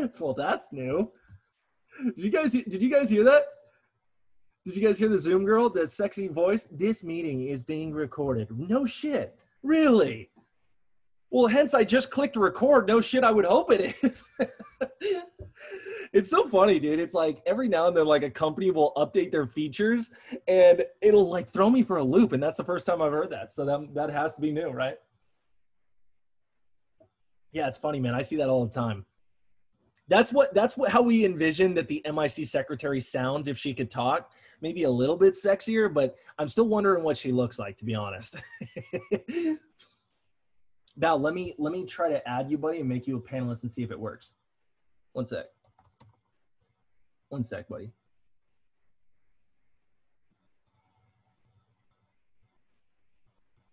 well, that's new. Did you guys did you guys hear that? Did you guys hear the Zoom girl, the sexy voice? This meeting is being recorded. No shit. Really? Well, hence I just clicked record. No shit, I would hope it is. it's so funny, dude. It's like every now and then, like a company will update their features and it'll like throw me for a loop. And that's the first time I've heard that. So that, that has to be new, right? Yeah, it's funny, man. I see that all the time. That's what that's what how we envision that the MIC secretary sounds if she could talk. Maybe a little bit sexier, but I'm still wondering what she looks like, to be honest. Val, let me let me try to add you, buddy, and make you a panelist and see if it works. One sec. One sec, buddy.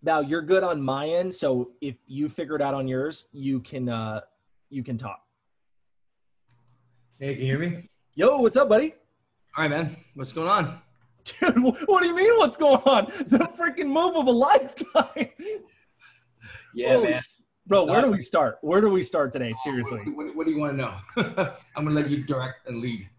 Val, you're good on my end, so if you figure it out on yours, you can uh you can talk. Hey, can you hear me? Yo, what's up, buddy? All right, man. What's going on? Dude, what do you mean what's going on? The freaking move of a lifetime. Yeah, Holy man. Bro, where do we start? Where do we start today? Seriously. What, what, what do you want to know? I'm gonna let you direct and lead.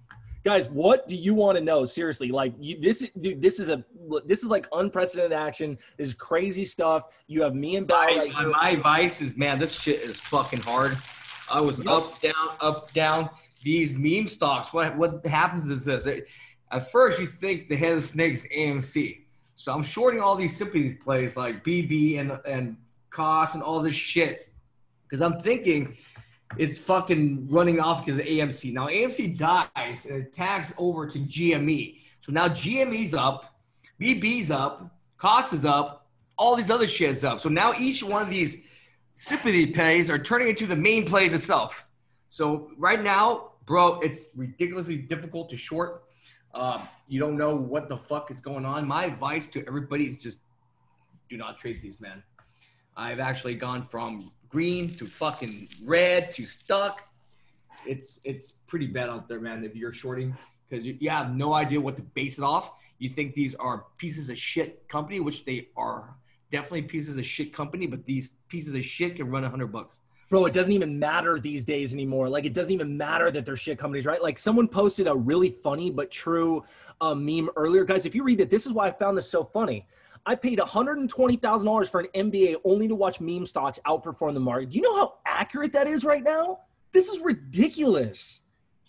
Guys, what do you want to know? Seriously, like you, this, dude, this is a this is like unprecedented action. This is crazy stuff. You have me and. Right my, my advice is, man, this shit is fucking hard. I was yep. up, down, up, down. These meme stocks. What what happens is this. At first, you think the head of the snake is AMC. So I'm shorting all these sympathy plays like BB and and KOSS and all this shit because I'm thinking it's fucking running off because of AMC. Now AMC dies and it tags over to GME. So now GME's up, BB's up, KOSS is up, all these other shit's up. So now each one of these sympathy plays are turning into the main plays itself. So right now, bro, it's ridiculously difficult to short. Uh, you don't know what the fuck is going on. My advice to everybody is just do not trade these, man. I've actually gone from green to fucking red to stuck. It's it's pretty bad out there, man. If you're shorting, because you, you have no idea what to base it off. You think these are pieces of shit company, which they are definitely pieces of shit company, but these pieces of shit can run a hundred bucks. Bro, it doesn't even matter these days anymore. Like, it doesn't even matter that they're shit companies, right? Like, someone posted a really funny but true uh, meme earlier. Guys, if you read that, this is why I found this so funny. I paid $120,000 for an MBA only to watch meme stocks outperform the market. Do you know how accurate that is right now? This is ridiculous.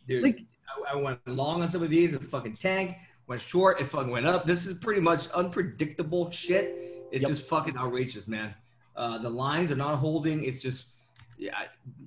Dude, like, I, I went long on some of these. It fucking tanked. Went short. It fucking went up. This is pretty much unpredictable shit. It's yep. just fucking outrageous, man. Uh, the lines are not holding. It's just, yeah.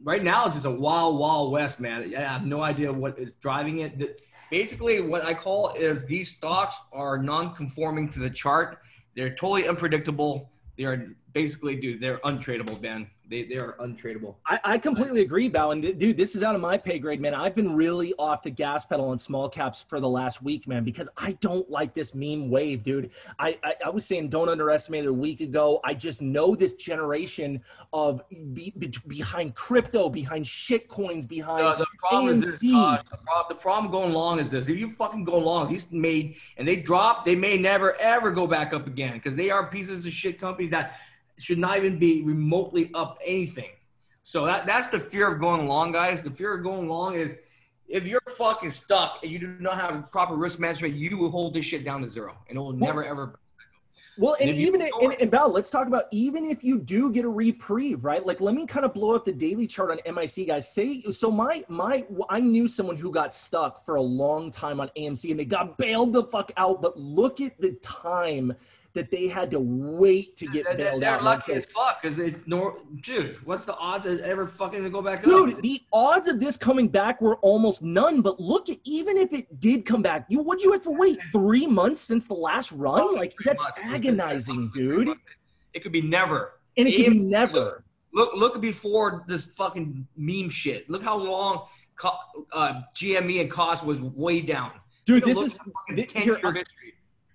Right now, it's just a wild, wild west, man. I have no idea what is driving it. Basically, what I call is these stocks are non-conforming to the chart they're totally unpredictable. They are basically, dude, they're untradeable, man. They, they are untradeable. I, I completely agree, Bao. And dude, this is out of my pay grade, man. I've been really off the gas pedal on small caps for the last week, man, because I don't like this meme wave, dude. I, I, I was saying don't underestimate it a week ago. I just know this generation of be, be, behind crypto, behind shit coins, behind the problem AMC. is this, uh, the, problem, the problem going long is this. If you fucking go long, these made and they drop, they may never ever go back up again because they are pieces of shit companies that – should not even be remotely up anything. So that, that's the fear of going long, guys. The fear of going long is if you're fucking stuck and you do not have proper risk management, you will hold this shit down to zero and it will never ever. Well, and, and even if, and, and Val, let's talk about even if you do get a reprieve, right? Like, let me kind of blow up the daily chart on MIC, guys. Say so. My my, I knew someone who got stuck for a long time on AMC, and they got bailed the fuck out. But look at the time that they had to wait to get bailed they're, out. They're lucky as fuck because they, nor, dude, what's the odds of ever fucking to go back dude, up? Dude, the odds of this coming back were almost none. But look at even if it did come back, you would you have to wait three months since the last run? Like that's months, agonizing, dude. It could be never, and it could be never. Look, look before this fucking meme shit. Look how long uh, GME and KOSS was way down. Dude, this is here,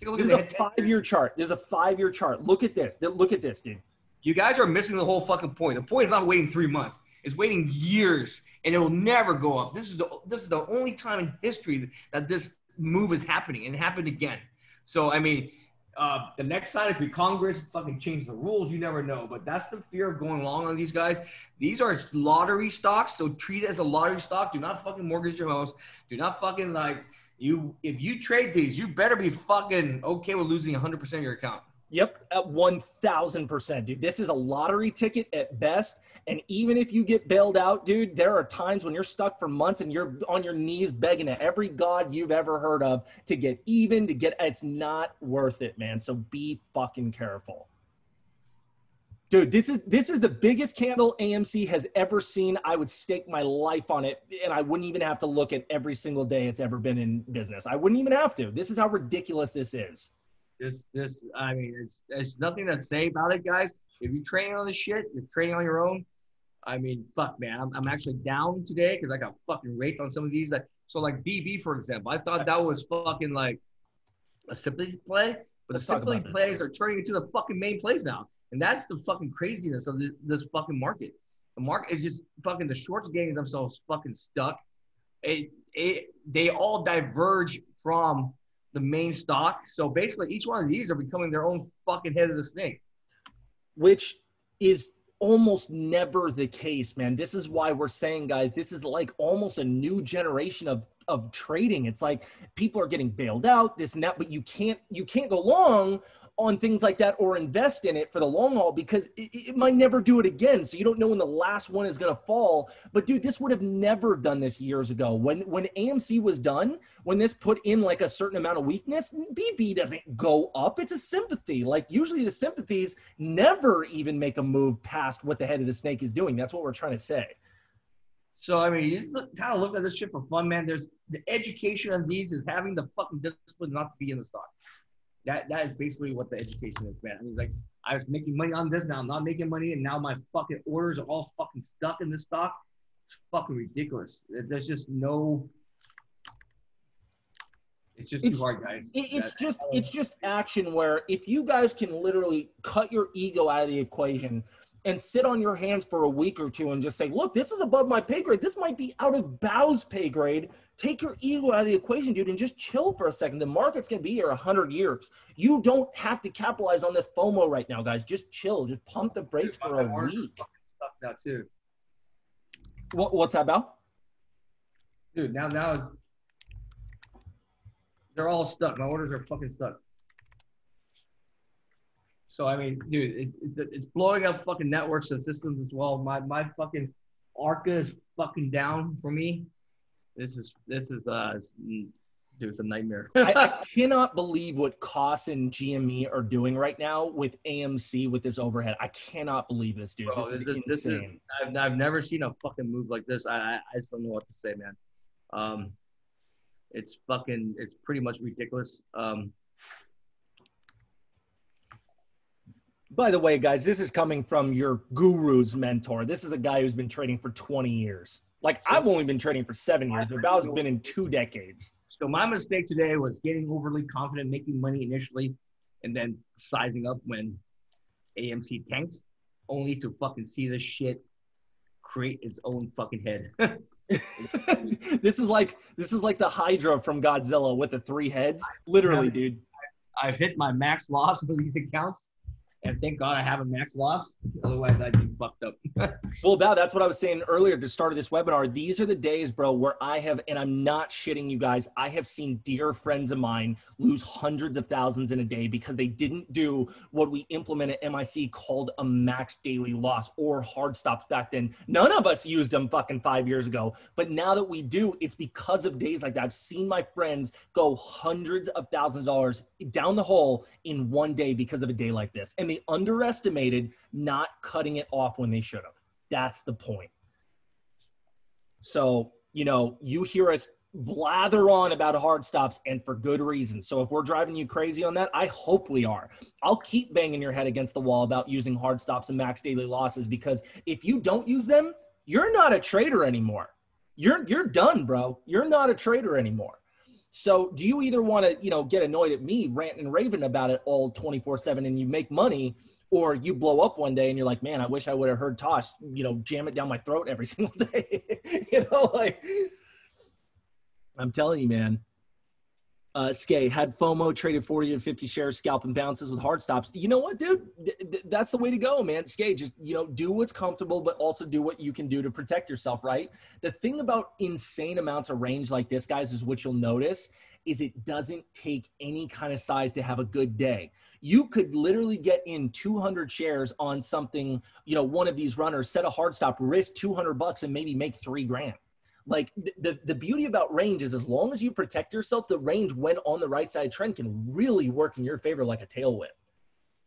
history. This is a five-year chart. There's a five-year chart. Look at this. Look at this, dude. You guys are missing the whole fucking point. The point is not waiting three months. It's waiting years, and it will never go up. This is the this is the only time in history that this move is happening, and it happened again. So I mean, uh, the next time if be Congress fucking change the rules, you never know. But that's the fear of going long on these guys. These are lottery stocks, so treat it as a lottery stock. Do not fucking mortgage your house. Do not fucking like you. If you trade these, you better be fucking okay with losing 100 percent of your account. Yep, at 1000%, dude. This is a lottery ticket at best. And even if you get bailed out, dude, there are times when you're stuck for months and you're on your knees begging to every God you've ever heard of to get even, to get it's not worth it, man. So be fucking careful. Dude, this is this is the biggest candle AMC has ever seen. I would stake my life on it, and I wouldn't even have to look at every single day it's ever been in business. I wouldn't even have to. This is how ridiculous this is. This, this, I mean, it's there's nothing to say about it, guys. If you're training on this shit, you're training on your own. I mean, fuck, man. I'm, I'm actually down today because I got fucking raped on some of these. That so like BB, for example, I thought that was fucking like a sympathy play, but Let's the about plays are turning into the fucking main plays now, and that's the fucking craziness of this, this fucking market. The market is just fucking the shorts getting themselves fucking stuck. It, it, they all diverge from the main stock. So basically, each one of these are becoming their own fucking head of the snake. which is almost never the case, man. This is why we're saying, guys, this is like almost a new generation of of trading. It's like people are getting bailed out, this and that, but you can't you can't go long on things like that or invest in it for the long haul because it, it might never do it again. So you don't know when the last one is going to fall. But dude, this would have never done this years ago. When when AMC was done, when this put in like a certain amount of weakness, BB doesn't go up. It's a sympathy. Like usually the sympathies never even make a move past what the head of the snake is doing. That's what we're trying to say. So I mean, you just look, kind of look at this shit for fun, man. There's the education on these is having the fucking discipline not to be in the stock. That that is basically what the education is, man. I mean, like I was making money on this, now I'm not making money, and now my fucking orders are all fucking stuck in this stock. It's fucking ridiculous. There's just no. It's just It's- too hard, guys. It, it's That- just it's just action where if you guys can literally cut your ego out of the equation and sit on your hands for a week or two and just say, look, this is above my pay grade. This might be out of Bao's pay grade. Take your ego out of the equation, dude, and just chill for a second. The market's gonna be here a hundred years. You don't have to capitalize on this FOMO right now, guys. Just chill. Just pump the brakes Dude, for a week. stuck now too, What, what's that about? dude. Now now it's, they're all stuck. My orders are fucking stuck. So I mean, dude, it, it, it's blowing up fucking networks and systems as well. My my fucking Arca is fucking down for me. This is this is uh, dude, it's a nightmare. I, I cannot believe what KOSS and GME are doing right now with AMC with this overhead. I cannot believe this, dude. Bro, this is this- this is-. I've, I've never seen a fucking move like this. I, I I just don't know what to say, man. Um, it's fucking it's pretty much ridiculous. Um, By the way, guys, this is coming from your guru's mentor. This is a guy who's been trading for 20 years. Like So- I've only been trading for seven years, but Bao's been in two decades. so my mistake today was getting overly confident, making money initially, and then sizing up when AMC tanked, only to fucking see this shit create its own fucking head. this is like this is like the Hydra from Godzilla with the three heads. Literally, dude. I've hit my max loss for these accounts, and thank God I have a max loss. Otherwise, I'd be fucked up. Well, Bao, that's what I was saying earlier at the start of this webinar. These are the days, bro, where I have, and I'm not shitting you guys, I have seen dear friends of mine lose hundreds of thousands in a day because they didn't do what we implement at MIC called a max daily loss or hard stops back then. None of us used them fucking five years ago. But now that we do, it's because of days like that. I've seen my friends go hundreds of thousands of dollars down the hole in one day because of a day like this. And they underestimated not cutting it off when they should have. That's the point. So, you know, you hear us blather on about hard stops and for good reason. So if we're driving you crazy on that, I hope we are. I'll keep banging your head against the wall about using hard stops and max daily losses because if you don't use them, you're not a trader anymore. You're you're done, bro. You're not a trader anymore. So do you either want to, you know, get annoyed at me ranting and raving about it all 24/7 and you make money or you blow up one day and you're like, man, I wish I would have heard Tosh, you know, jam it down my throat every single day. you know, like I'm telling you, man. Uh, Skay had FOMO, traded 40 to 50 shares, scalping bounces with hard stops. You know what, dude? Th- th- that's the way to go, man. Skay, just, you know, do what's comfortable, but also do what you can do to protect yourself, right? The thing about insane amounts of range like this, guys, is what you'll notice is it doesn't take any kind of size to have a good day. You could literally get in 200 shares on something, you know, one of these runners, set a hard stop, risk 200 bucks and maybe make three grand. Like the, the beauty about range is as long as you protect yourself, the range when on the right side trend can really work in your favor like a tailwind,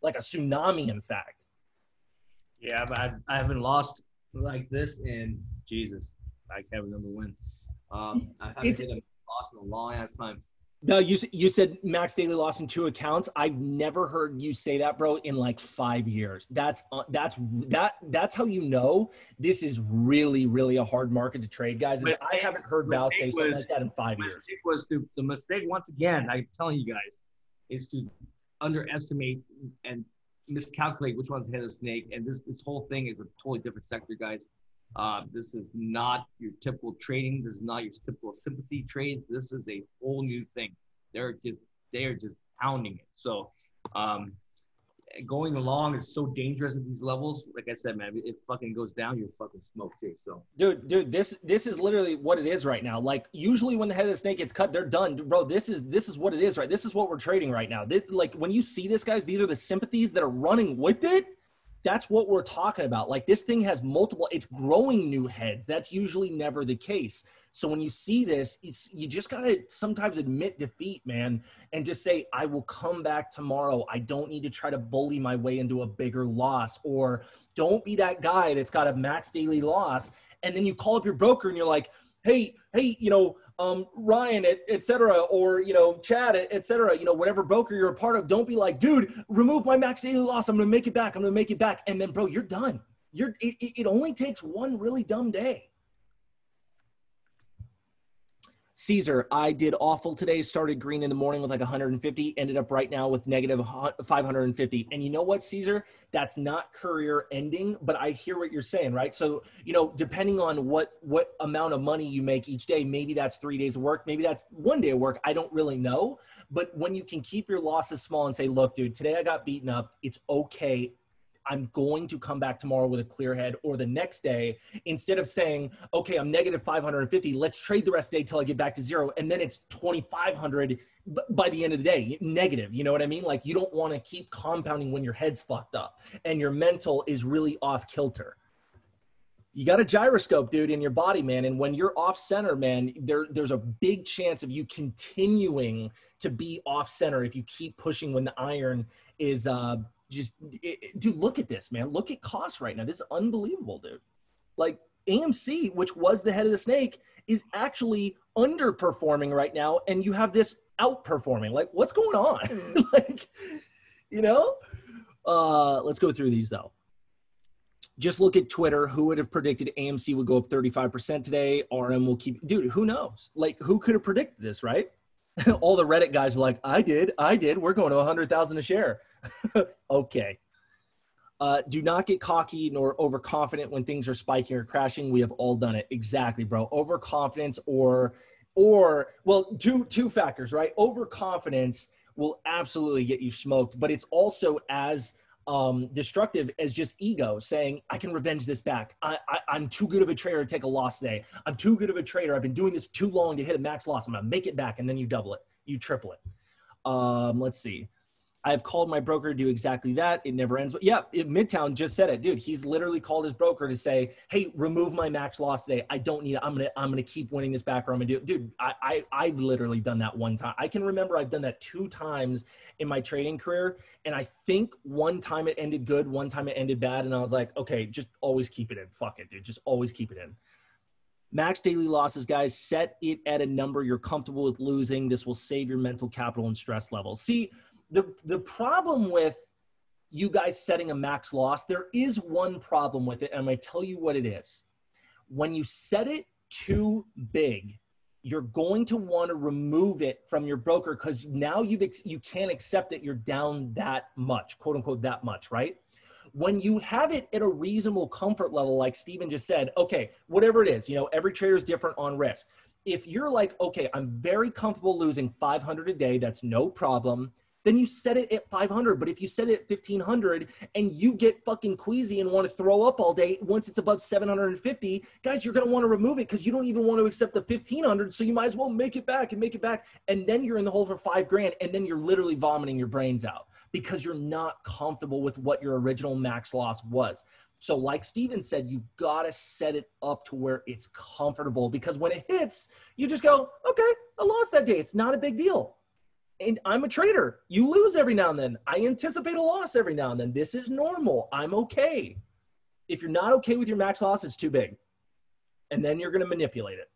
like a tsunami, in fact. Yeah, but I, I haven't lost like this in Jesus. I can't remember when. Um, I haven't It's- hit a loss in a long ass time. No, you you said max daily loss in two accounts. I've never heard you say that, bro, in like five years. That's uh, that's that that's how you know this is really really a hard market to trade, guys. Mistake- I haven't heard Val say something was- like that in five My years. was to the mistake once again. I'm telling you guys is to underestimate and miscalculate which one's head of snake. And this this whole thing is a totally different sector, guys. Uh, this is not your typical trading. This is not your typical sympathy trades. This is a whole new thing. They're just they're just pounding it. So um, going along is so dangerous at these levels. Like I said, man, if it fucking goes down, you're fucking smoked too. So Dude, dude, this this is literally what it is right now. Like usually when the head of the snake gets cut, they're done, bro. This is this is what it is, right? This is what we're trading right now. This, like when you see this, guys, these are the sympathies that are running with it. That's what we're talking about. Like this thing has multiple. It's growing new heads. That's usually never the case. So when you see this, you just gotta sometimes admit defeat, man, and just say, "I will come back tomorrow. I don't need to try to bully my way into a bigger loss, or don't be that guy that's got a max daily loss." And then you call up your broker and you're like, "Hey, hey, you know, um, Ryan, et, et cetera, or you know, Chad, et, et cetera, you know, whatever broker you're a part of, don't be like, dude, remove my max daily loss. I'm gonna make it back. I'm gonna make it back. And then, bro, you're done. You're. It it only takes one really dumb day. Caesar, I did awful today. Started green in the morning with like 150, ended up right now with 550. And you know what, Caesar? That's not career ending, but I hear what you're saying, right? So, you know, depending on what what amount of money you make each day, maybe that's three days of work, maybe that's one day of work. I don't really know. But when you can keep your losses small and say, look, dude, today I got beaten up. It's okay. I'm going to come back tomorrow with a clear head or the next day instead of saying, okay, I'm negative 550. Let's trade the rest of the day till I get back to zero. And then it's 2,500 by the end of the day, negative. You know what I mean? Like you don't want to keep compounding when your head's fucked up and your mental is really off kilter. You got a gyroscope, dude, in your body, man. And when you're off center, man, there, there's a big chance of you continuing to be off center if you keep pushing when the iron is uh, just it, it- dude look at this man look at KOSS right now this is unbelievable dude like amc which was the head of the snake is actually underperforming right now and you have this outperforming like what's going on like you know uh let's go through these though just look at Twitter. Who would have predicted AMC would go up 35% today? RM will keep, dude, who knows? Like, who could have predicted this, right? All the Reddit guys are like, I did, I did. We're going to 100,000 a share. okay. Uh, do not get cocky nor overconfident when things are spiking or crashing. We have all done it. Exactly, bro. Overconfidence or, or well, two two factors, right? Overconfidence will absolutely get you smoked, but it's also as um, destructive as just ego saying, I can revenge this back. I, I, I'm too good of a trader to take a loss today. I'm too good of a trader. I've been doing this too long to hit a max loss. I'm going to make it back. And then you double it, you triple it. Um, let's see. I have called my broker to do exactly that. It never ends. But yeah, it, Midtown just said it, dude. He's literally called his broker to say, "Hey, remove my max loss today. I don't need it. I'm gonna I'm gonna keep winning this back, or I'm gonna do it." Dude, I, I I've literally done that one time. I can remember I've done that two times in my trading career, and I think one time it ended good, one time it ended bad, and I was like, okay, just always keep it in. Fuck it, dude. Just always keep it in. Max daily losses, guys. Set it at a number you're comfortable with losing. This will save your mental capital and stress levels. See, the the problem with you guys setting a max loss, there is one problem with it, and I'm gonna tell you what it is. When you set it too big, you're going to want to remove it from your broker because now you've ex- you can't accept that you're down that much, quote unquote, that much, right? When you have it at a reasonable comfort level, like Steven just said, okay, whatever it is, you know, every trader is different on risk. if you're like, okay, I'm very comfortable losing 500 a day, that's no problem. Then you set it at 500. But if you set it at 1500 and you get fucking queasy and want to throw up all day, once it's above 750, guys, you're going to want to remove it because you don't even want to accept the 1500. So you might as well make it back and make it back. And then you're in the hole for five grand. And then you're literally vomiting your brains out because you're not comfortable with what your original max loss was. So, like Steven said, you got to set it up to where it's comfortable because when it hits, you just go, okay, I lost that day. It's not a big deal. And I'm a trader. You lose every now and then. I anticipate a loss every now and then. This is normal. I'm okay. If you're not okay with your max loss, it's too big. And then you're going to manipulate it.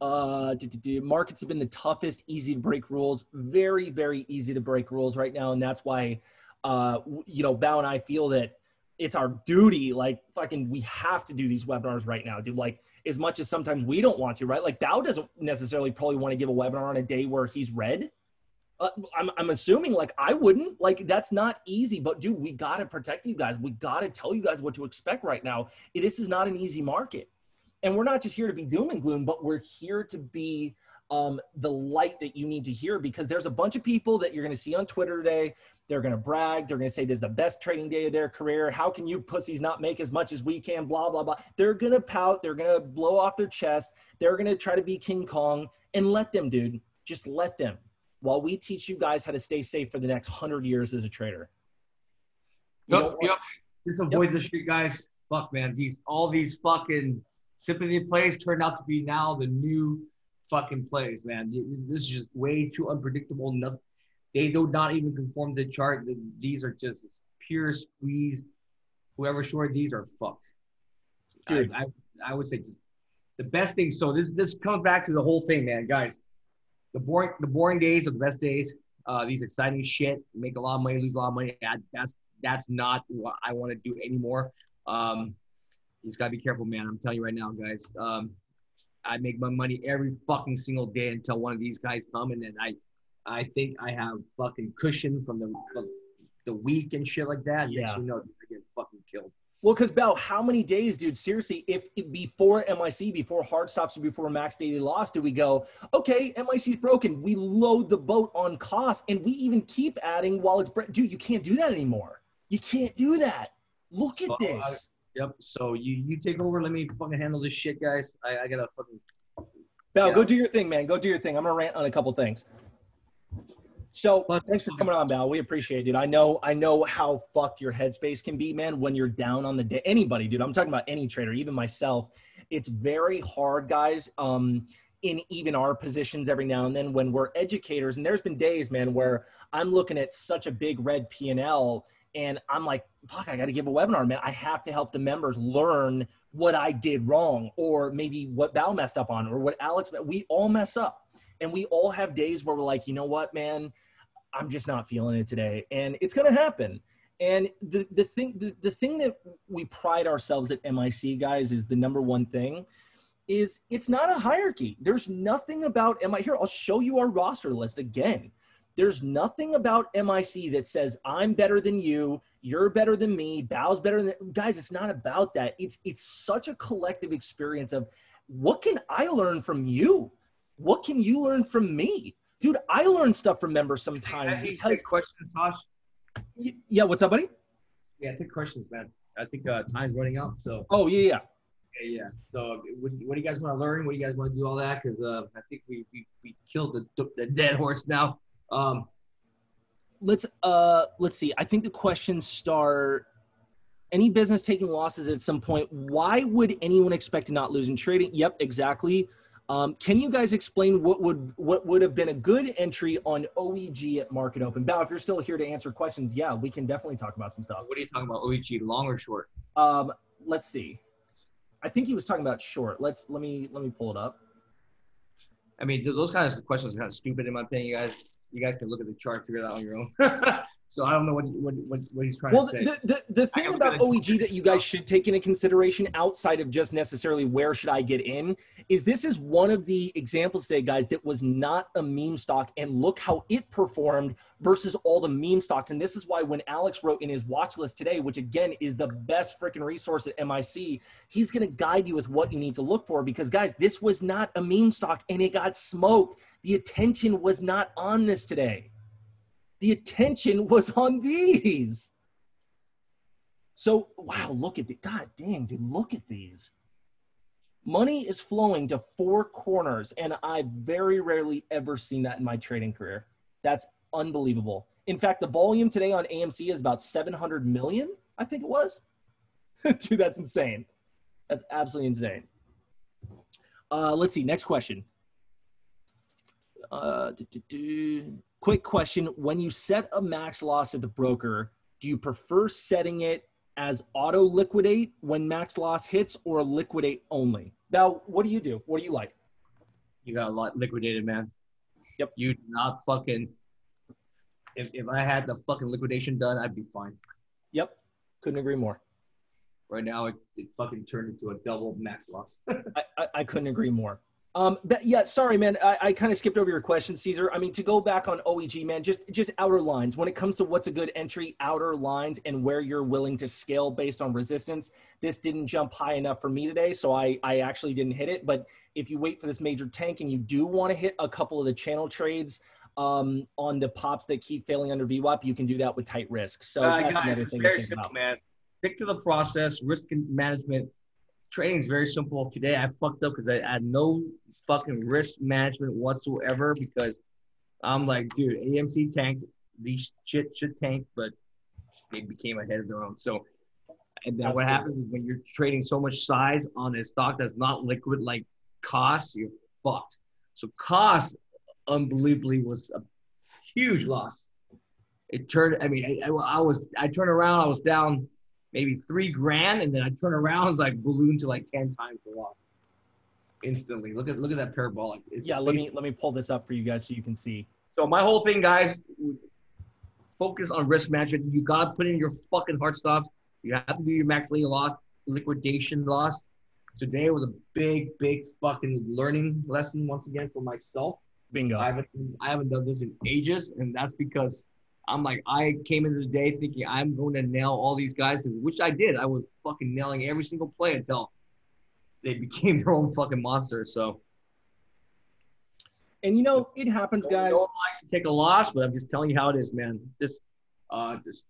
Uh, markets have been the toughest, easy to break rules. Very, very easy to break rules right now. And that's why, uh, you know, Bao and I feel that it's our duty. Like, fucking, we have to do these webinars right now, dude. Like, as much as sometimes we don't want to, right? Like, Bao doesn't necessarily probably want to give a webinar on a day where he's red. Uh, I'm, I'm assuming like I wouldn't like that's not easy, but dude, we got to protect you guys. We got to tell you guys what to expect right now. This is not an easy market. And we're not just here to be doom and gloom, but we're here to be um, the light that you need to hear because there's a bunch of people that you're going to see on Twitter today they're going to brag. They're going to say this is the best trading day of their career. How can you pussies not make as much as we can? Blah, blah, blah. They're going to pout. They're going to blow off their chest. They're going to try to be King Kong and let them, dude. Just let them while we teach you guys how to stay safe for the next hundred years as a trader. You yep, yep. Just avoid yep. the street guys. Fuck, man. These all these fucking sympathy plays turned out to be now the new fucking plays, man. This is just way too unpredictable. Nothing, they do not even conform to the chart. These are just pure squeeze. Whoever short these are fucked. Dude, I, I, I would say the best thing. So this this comes back to the whole thing, man, guys. The boring the boring days are the best days. Uh, these exciting shit, make a lot of money, lose a lot of money. That, that's that's not what I want to do anymore. Um, you just gotta be careful, man. I'm telling you right now, guys. Um, I make my money every fucking single day until one of these guys come and then I I think I have fucking cushion from the the, the week and shit like that. Yeah. you know, I get fucking killed. Well, because Bao, how many days, dude? Seriously, if, if before MIC, before hard stops, and before max daily loss, do we go? Okay, MIC's broken. We load the boat on KOSS, and we even keep adding while it's dude. You can't do that anymore. You can't do that. Look at this. I, yep. So you you take over. Let me fucking handle this shit, guys. I, I gotta fucking. Bao, go do your thing, man. Go do your thing. I'm gonna rant on a couple things. So thanks for coming on, Val. We appreciate it. I know, I know how fucked your headspace can be, man, when you're down on the day. Anybody, dude. I'm talking about any trader, even myself. It's very hard, guys. Um, in even our positions every now and then when we're educators, and there's been days, man, where I'm looking at such a big red P and L, and I'm like, fuck, I got to give a webinar, man. I have to help the members learn what I did wrong, or maybe what Val messed up on, or what Alex. We all mess up, and we all have days where we're like, you know what, man I'm just not feeling it today. And it's going to happen. And the, the thing the, the thing that we pride ourselves at MIC guys is the number one thing is it's not a hierarchy. There's nothing about MIC here. I'll show you our roster list again. There's nothing about MIC that says I'm better than you, you're better than me, Bao's better than guys. It's not about that. It's it's such a collective experience of what can I learn from you? What can you learn from me? dude, I learn stuff from members sometimes because questions, Tosh. Yeah, what's up, buddy? Yeah, take questions, man. I think uh, time's running out. So. Oh yeah, yeah. Yeah, yeah. So, what, what do you guys want to learn? What do you guys want to do all that? Because uh, I think we, we we killed the the dead horse now. Um, let's uh let's see. I think the questions start. Any business taking losses at some point, why would anyone expect to not lose in trading? Yep, exactly. Um, can you guys explain what would what would have been a good entry on OEG at Market Open? Bao, if you're still here to answer questions, yeah, we can definitely talk about some stuff. What are you talking about, OEG, long or short? Um, let's see. I think he was talking about short. Let's let me let me pull it up. I mean, those kinds of questions are kind of stupid in my opinion. You guys, you guys can look at the chart, figure it out on your own. So I don't know what what, what, what he's trying Well, to say. Well, the, the, the thing about gonna- OEG that you guys should take into consideration outside of just necessarily where should I get in is this is one of the examples today, guys, that was not a meme stock. And look how it performed versus all the meme stocks. And this is why when Alex wrote in his watch list today, which again is the best freaking resource at MIC, he's going to guide you with what you need to look for because, guys, this was not a meme stock and it got smoked. The attention was not on this today. The attention was on these. So, wow, look at the God damn, dude, look at these. Money is flowing to four corners, and I've very rarely ever seen that in my trading career. That's unbelievable. In fact, the volume today on AMC is about 700 million, I think it was. dude, that's insane. That's absolutely insane. Uh, let's see, next question. Uh, do, do, do. Quick question. When you set a max loss at the broker, do you prefer setting it as auto liquidate when max loss hits or liquidate only? Now, what do you do? What do you like? You got a lot liquidated, man. Yep. You not fucking. If, if I had the fucking liquidation done, I'd be fine. Yep. Couldn't agree more. Right now, it, it fucking turned into a double max loss. I, I, I couldn't agree more. Um, but yeah, sorry, man. I, I kind of skipped over your question, Caesar. I mean, to go back on OEG, man, just just outer lines. When it comes to what's a good entry, outer lines, and where you're willing to scale based on resistance. This didn't jump high enough for me today, so I I actually didn't hit it. But if you wait for this major tank and you do want to hit a couple of the channel trades um, on the pops that keep failing under VWAP, you can do that with tight risk. So Uh, that's guys, another thing to think simple, about. man. Stick to the process. Risk management. Trading is very simple. Today I fucked up because I had no fucking risk management whatsoever because I'm like, dude, AMC tanked. These shit should tank, but they became ahead of their own. So, and then what Absolutely. happens is when you're trading so much size on a stock that's not liquid like KOSS, you're fucked. So KOSS, unbelievably, was a huge loss. It turned. I mean, I, I, I was. I turned around. I was down maybe three grand, and then I turn around, it's like ballooned to like ten times the loss instantly. Look at look at that parabolic. It's Yeah, let me let me pull this up for you guys so you can see. So my whole thing, guys, focus on risk management. You gotta put in your fucking hard stops. You have to do your max lead loss, liquidation loss. Today was a big, big fucking learning lesson once again for myself. Bingo. I haven't I haven't done this in ages, and that's because I'm like I came into the day thinking I'm going to nail all these guys, which I did. I was fucking nailing every single play until they became their own fucking monster. So And you know, it happens, guys. No one likes to take a loss, but I'm just telling you how it is, man. This, uh just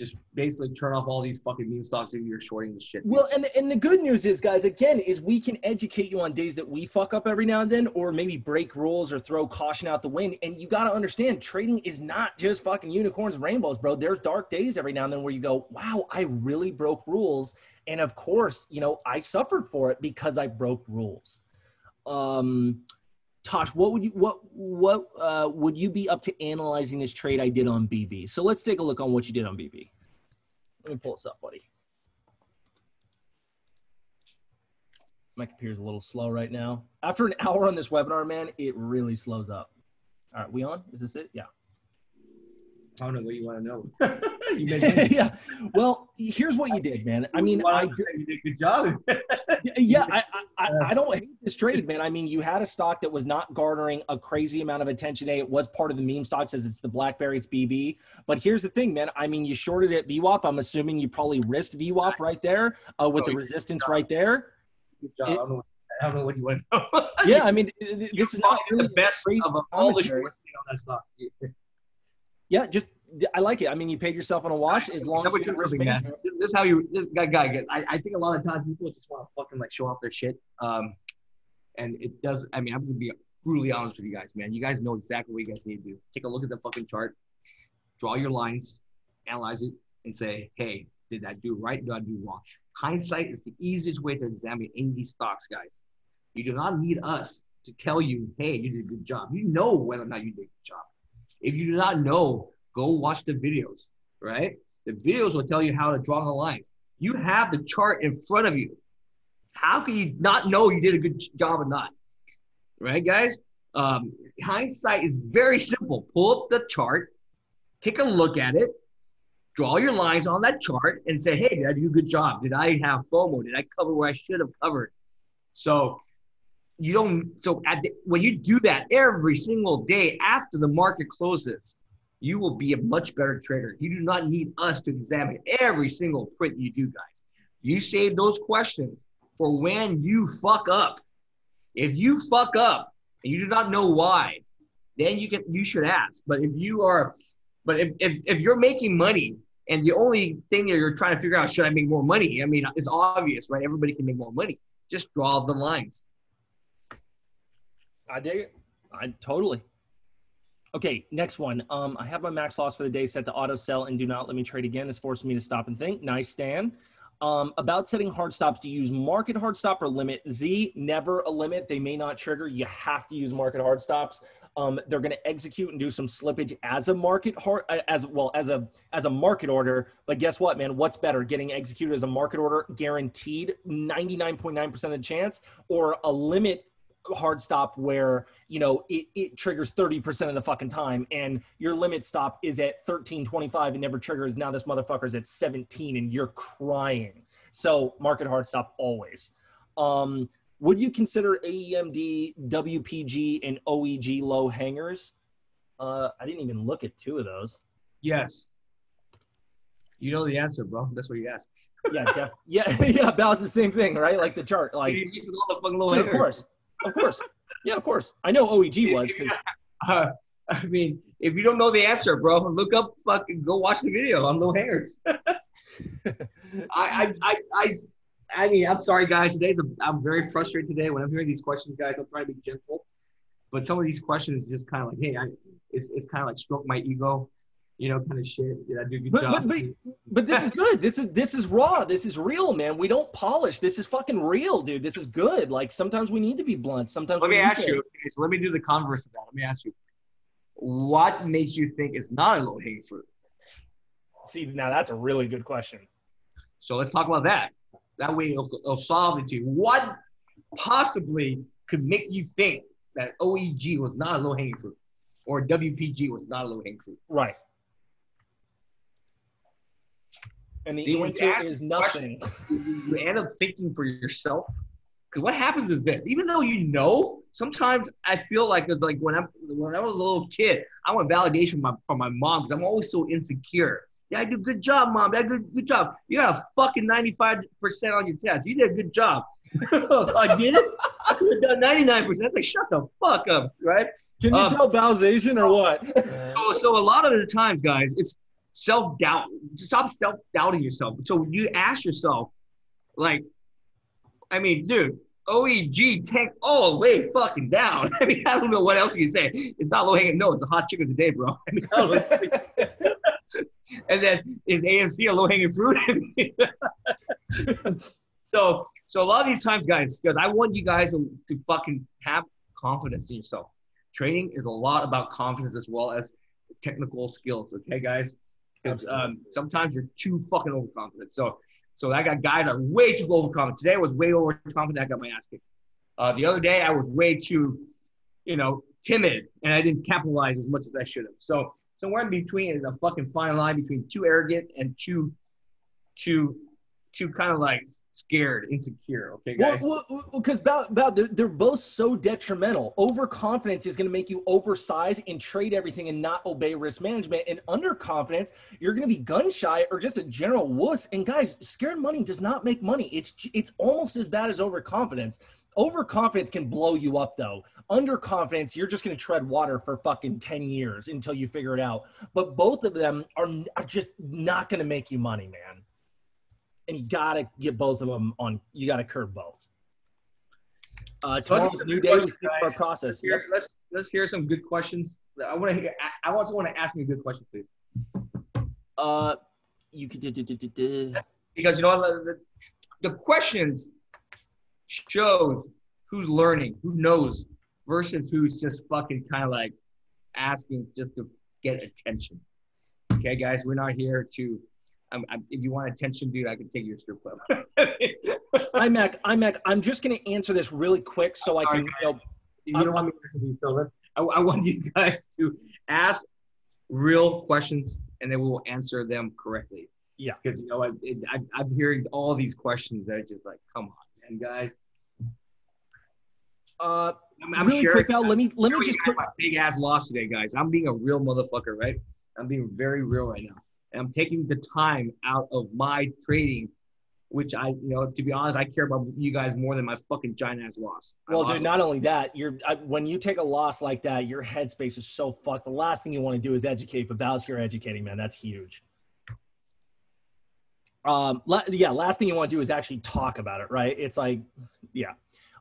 just basically turn off all these fucking meme stocks if you're shorting this shit. Well, and the, and the good news is, guys, again, is we can educate you on days that we fuck up every now and then, or maybe break rules or throw caution out the wind. And you got to understand, trading is not just fucking unicorns and rainbows, bro. There's dark days every now and then where you go, wow, I really broke rules. And of course, you know, I suffered for it because I broke rules. Um, Tosh, what would you what what uh, would you be up to analyzing this trade I did on BB? So let's take a look on what you did on BB. Let me pull this up, buddy. My computer's a little slow right now. After an hour on this webinar, man, it really slows up. All right, we on? Is this it? Yeah. I don't know what you want to know. you yeah. Well, here's what you did, man. I mean, I say you did a good job. yeah, I, I, I don't hate this trade, man. I mean, you had a stock that was not garnering a crazy amount of attention A, It was part of the meme stocks as it's the BlackBerry, it's BB. But here's the thing, man. I mean, you shorted it VWAP. I'm assuming you probably risked VWAP right there uh, with the Oh, resistance right there. good job. It- I, don't know, I don't know what you want to know. Yeah, I mean, th- th- this is not really the best of all the commentary. short on that stock. Yeah, just I like it. I mean, you paid yourself on a wash as long as Let me you tell you risk something, man. This is how you this guy guy gets. I, I think a lot of times people just want to fucking like show off their shit. Um, and it does. I mean, I'm gonna be brutally honest with you guys, man. You guys know exactly what you guys need to do. Take a look at the fucking chart, draw your lines, analyze it, and say, hey, did I do right? Did I do wrong? Hindsight is the easiest way to examine any of these stocks, guys. You do not need us to tell you, hey, you did a good job. You know whether or not you did a good job. If you do not know, go watch the videos, right? The videos will tell you how to draw the lines. You have the chart in front of you. How can you not know you did a good job or not? Right, guys? Um, hindsight is very simple. Pull up the chart, take a look at it, draw your lines on that chart, and say, hey, did I do a good job? Did I have FOMO? Did I cover where I should have covered? So you don't. So the, when you do that every single day after the market closes, you will be a much better trader. You do not need us to examine every single print you do, guys. You save those questions for when you fuck up. If you fuck up and you do not know why, then you can you should ask. But if you are, but if if, if you're making money and the only thing that you're trying to figure out should I make more money? I mean, it's obvious, right? Everybody can make more money. Just draw the lines. I dig it. I totally. Okay, next one. Um, I have my max loss for the day set to auto sell and do not let me trade again. It's forcing me to stop and think. Nice, Stan. Um, about setting hard stops, do you use market hard stop or limit? Z, never a limit. They may not trigger. You have to use market hard stops. Um, they're going to execute and do some slippage as a market hard, uh, as well as a as a market order. But guess what, man? What's better, getting executed as a market order, guaranteed 99.9% of the chance, or a limit hard stop where you know it, it triggers 30% of the fucking time and your limit stop is at 13.25 and never triggers. Now this motherfucker's at 17 and you're crying. So market hard stop always. Um, would you consider aemd wpg and oeg low hangers? Uh, i didn't even look at two of those. Yes. You know the answer, bro. That's what you asked. yeah def- yeah yeah about the same thing right? Like the chart like You used all the fucking little of course of course yeah of course i know oeg was because Uh, I mean, if you don't know the answer, bro, look up fucking go watch the video on low hangers. I, I, I, I, I mean, I'm sorry, guys. Today's a, I'm very frustrated today when I'm hearing these questions, guys. I'm trying to be gentle, but some of these questions are just kind of like, hey, I, it's, it's kind of like stroke my ego, you know, kind of shit. Did I do a good But- job? but- But this is good. This is this is raw. This is real, man. We don't polish. This is fucking real, dude. This is good. Like sometimes we need to be blunt. Sometimes let we me ask to- you. Okay, so let me do the converse of that. Let me ask you, what makes you think it's not a low hanging fruit? See, now that's a really good question. So let's talk about that. That way it'll, it'll solve it to you. What possibly could make you think that OEG was not a low hanging fruit or WPG was not a low hanging fruit? Right. And the See, when you answer is nothing. You, you end up thinking for yourself. Because what happens is this: even though you know, sometimes I feel like it's like when I'm when I was a little kid, I want validation from my, from my mom because I'm always so insecure. Yeah, I do good job, mom. That good good job. You got a fucking 95 percent on your test. You did a good job. I did. it. I could have done 99 percent. It's like shut the fuck up, right? Can you um, tell Bao's Asian or what? So, so a lot of the times, guys, it's self doubt. Stop self doubting yourself. So you ask yourself, like, I mean, dude, OEG tank all the way fucking down. I mean, I don't know what else you can say. It's not low hanging. No, it's a hot chicken today, bro. I mean, I and then is AMC a low hanging fruit? so, so a lot of these times, guys, because I want you guys to, to fucking have confidence in yourself. Training is a lot about confidence as well as technical skills. Okay, guys, because um, sometimes you're too fucking overconfident. So, so I got guys that are way too overconfident. Today I was way overconfident. I got my ass kicked. Uh, the other day I was way too, you know, timid, and I didn't capitalize as much as I should have. So somewhere in between is a fucking fine line between too arrogant and too, too, too kind of like scared, insecure. Okay, guys. Well, because well, about, about they're, they're both so detrimental. Overconfidence is going to make you oversize and trade everything and not obey risk management. And underconfidence, you're going to be gun shy or just a general wuss. And guys, scared money does not make money. It's it's almost as bad as overconfidence. Overconfidence can blow you up though. Underconfidence, you're just going to tread water for fucking 10 years until you figure it out. But both of them are, are just not going to make you money, man and you gotta get both of them on. You gotta curb both. Uh, tomorrow's a new day. Our process. Here, let's let's hear some good questions. I want to. I want someone to ask me a good question, please. Uh, you could. do- do- do- do- do. because you know what, the, the questions show who's learning, who knows, versus who's just fucking kind of like asking just to get attention. Okay, guys, we're not here to. Um, I'm, if you want attention, dude, I can take you to strip club. IMAC, IMAC. I'm just gonna answer this really quick so I can. You know, you don't want me to so. Let's, I, I want you guys to ask real questions, and then we will answer them correctly. Yeah. Because you know, I, it, I, I'm hearing all these questions that are just like, come on, man, guys. Uh, I'm, I'm really sure. quick, Al, let me let me just put my big ass loss today, guys. I'm being a real motherfucker, right? I'm being very real right now, and I'm taking the time out of my trading, which I, you know, to be honest, I care about you guys more than my fucking giant ass loss. I Well, lost dude, not only that, you're I, when you take a loss like that, your headspace is so fucked. The last thing you want to do is educate, but Bao's here educating, man. That's huge. Um, la- yeah, last thing you want to do is actually talk about it, right? It's like, yeah.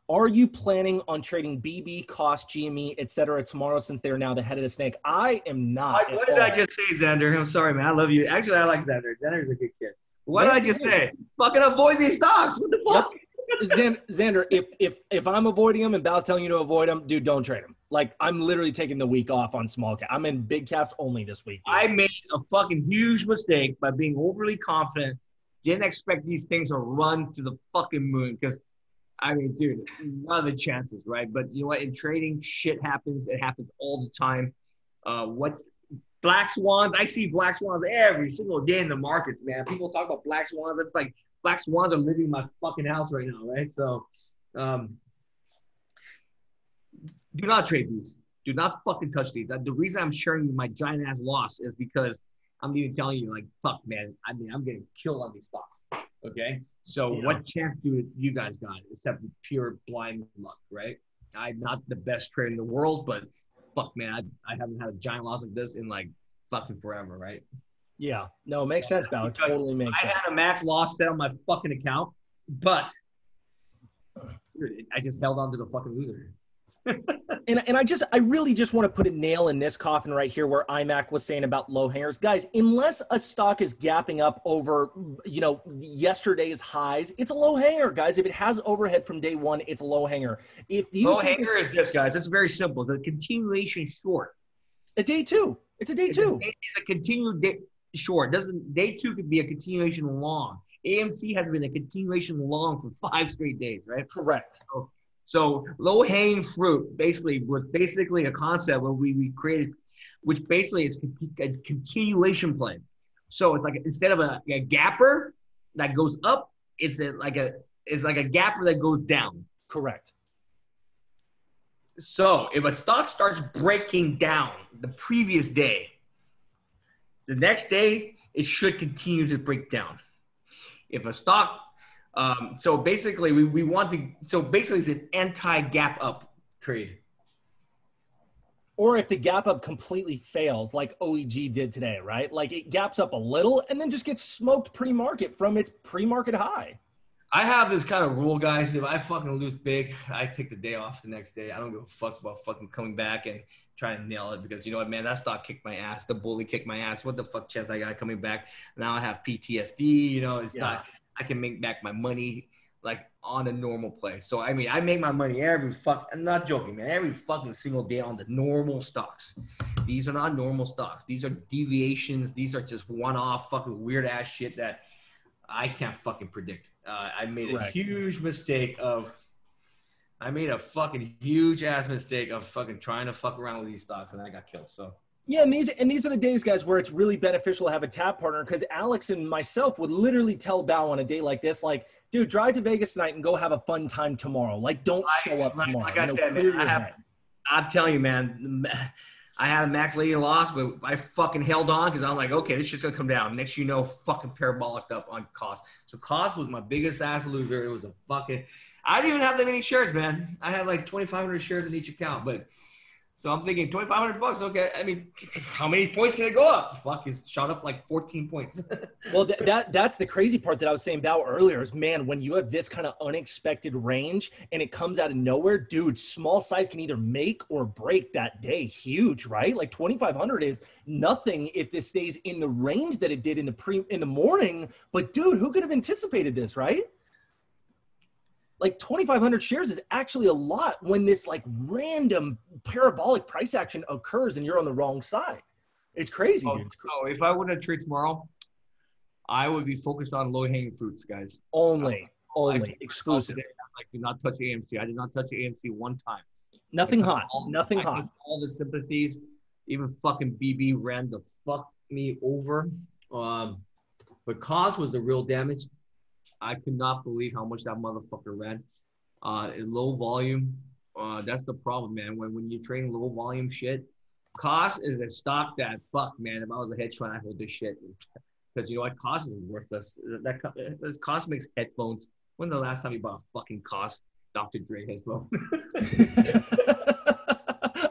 Are you planning on trading BB, KOSS, GME, et cetera, tomorrow since they're now the head of the snake? I am not. I, what did I just say, Xander? I'm sorry, man. I love you. Actually, I like Xander. Xander's a good kid. What did I just say? Fucking avoid these stocks. What the fuck? Xan- Xander, if if if I'm avoiding them and Bao's telling you to avoid them, dude, don't trade them. Like I'm literally taking the week off on small cap. I'm in big caps only this week. dude. I made a fucking huge mistake by being overly confident. Didn't expect these things to run to the fucking moon because, I mean, dude, none of the chances, right? But you know what? In trading, shit happens. It happens all the time. Uh, what black swans? I see black swans every single day in the markets, man. People talk about black swans. It's like black swans are living in my fucking house right now, right? So, um, do not trade these. Do not fucking touch these. The reason I'm sharing my giant ass loss is because I'm even telling you, like, fuck, man. I mean, I'm getting killed on these stocks. Okay. So, Yeah. what chance do you guys got except pure blind luck, right? I'm not the best trader in the world, but fuck, man, I, I haven't had a giant loss like this in like fucking forever, right? yeah, no, it makes sense, Bao. It totally makes I sense. I had a max loss set on my fucking account, but dude, I just held on to the fucking loser. And, and I just, I really just want to put a nail in this coffin right here where IMAC was saying about low hangers. Guys, unless a stock is gapping up over, you know, yesterday's highs, it's a low hanger, guys. If it has overhead from day one, it's a low hanger. If you Low hanger is this, guys. It's very simple. The continuation short. a day two, it's a day It's two. a, it's a continued day short. Doesn't day two could be a continuation long. AMC has been a continuation long for five straight days, right? Correct. So low hanging fruit basically was basically a concept where we, we created, which basically is a continuation play. So it's like instead of a, a gapper that goes up, it's a, like a it's like a gapper that goes down. Correct. So if a stock starts breaking down the previous day, the next day it should continue to break down. If a stock, um, so basically we, we want to, so basically it's an anti-gap up trade. Or if the gap up completely fails, like OEG did today, right? Like it gaps up a little and then just gets smoked pre market from its pre market high. I have this kind of rule, guys. If I fucking lose big, I take the day off the next day. I don't give a fuck about fucking coming back and trying to nail it because you know what, man, that stock kicked my ass. The bully kicked my ass. What the fuck chance I got coming back? Now I have PTSD. You know, it's Yeah. not. I can make back my money like on a normal play. So I mean, I make my money every fuck. I'm not joking, man. Every fucking single day on the normal stocks. These are not normal stocks. These are deviations. These are just one-off fucking weird ass shit that I can't fucking predict. Uh, I made a huge mistake of. I made a fucking huge ass mistake of fucking trying to fuck around with these stocks, and I got killed. So Yeah, and these and these are the days, guys, where it's really beneficial to have a tap partner because Alex and myself would literally tell Bao on a day like this, like, dude, drive to Vegas tonight and go have a fun time tomorrow. Like, don't show up like- tomorrow. like I you know, said, man, I have, head. I'm telling you, man, I had a max leading loss, but I fucking held on because I'm like, okay, this shit's gonna come down. Next, you know, fucking parabolic up on KOSS. So KOSS was my biggest ass loser. It was a fucking. I didn't even have that many shares, man. I had like 2,500 shares in each account, but. So I'm thinking 2,500 bucks. Okay, I mean, how many points can it go up? Fuck, it's shot up like 14 points. Well, th- that that's the crazy part that I was saying about earlier is, man, when you have this kind of unexpected range and it comes out of nowhere, dude, small size can either make or break that day. Huge, right? Like 2,500 is nothing if this stays in the range that it did in the pre in the morning. But dude, who could have anticipated this, right? Like 2,500 shares is actually a lot when this like random parabolic price action occurs and you're on the wrong side. It's crazy, Oh. It's so if I went to trade tomorrow, I would be focused on low hanging fruits, guys. only, only, I- exclusive. Today, I like, do not touch AMC. I did not touch AMC one time. Nothing hot. all- Nothing I hot. All the sympathies. Even fucking BB ran the fuck me over. Um, but KOSS was the real damage. I could not believe how much that motherfucker ran. Uh, low volume. Uh, that's the problem, man. When when you train low volume shit, KOSS is a stock that fuck, man. If I was a hedge fund, I'd hold this shit because you know what? KOSS is worthless. That this KOSS makes headphones. When the last time you bought a fucking KOSS Dr. Dre headphone?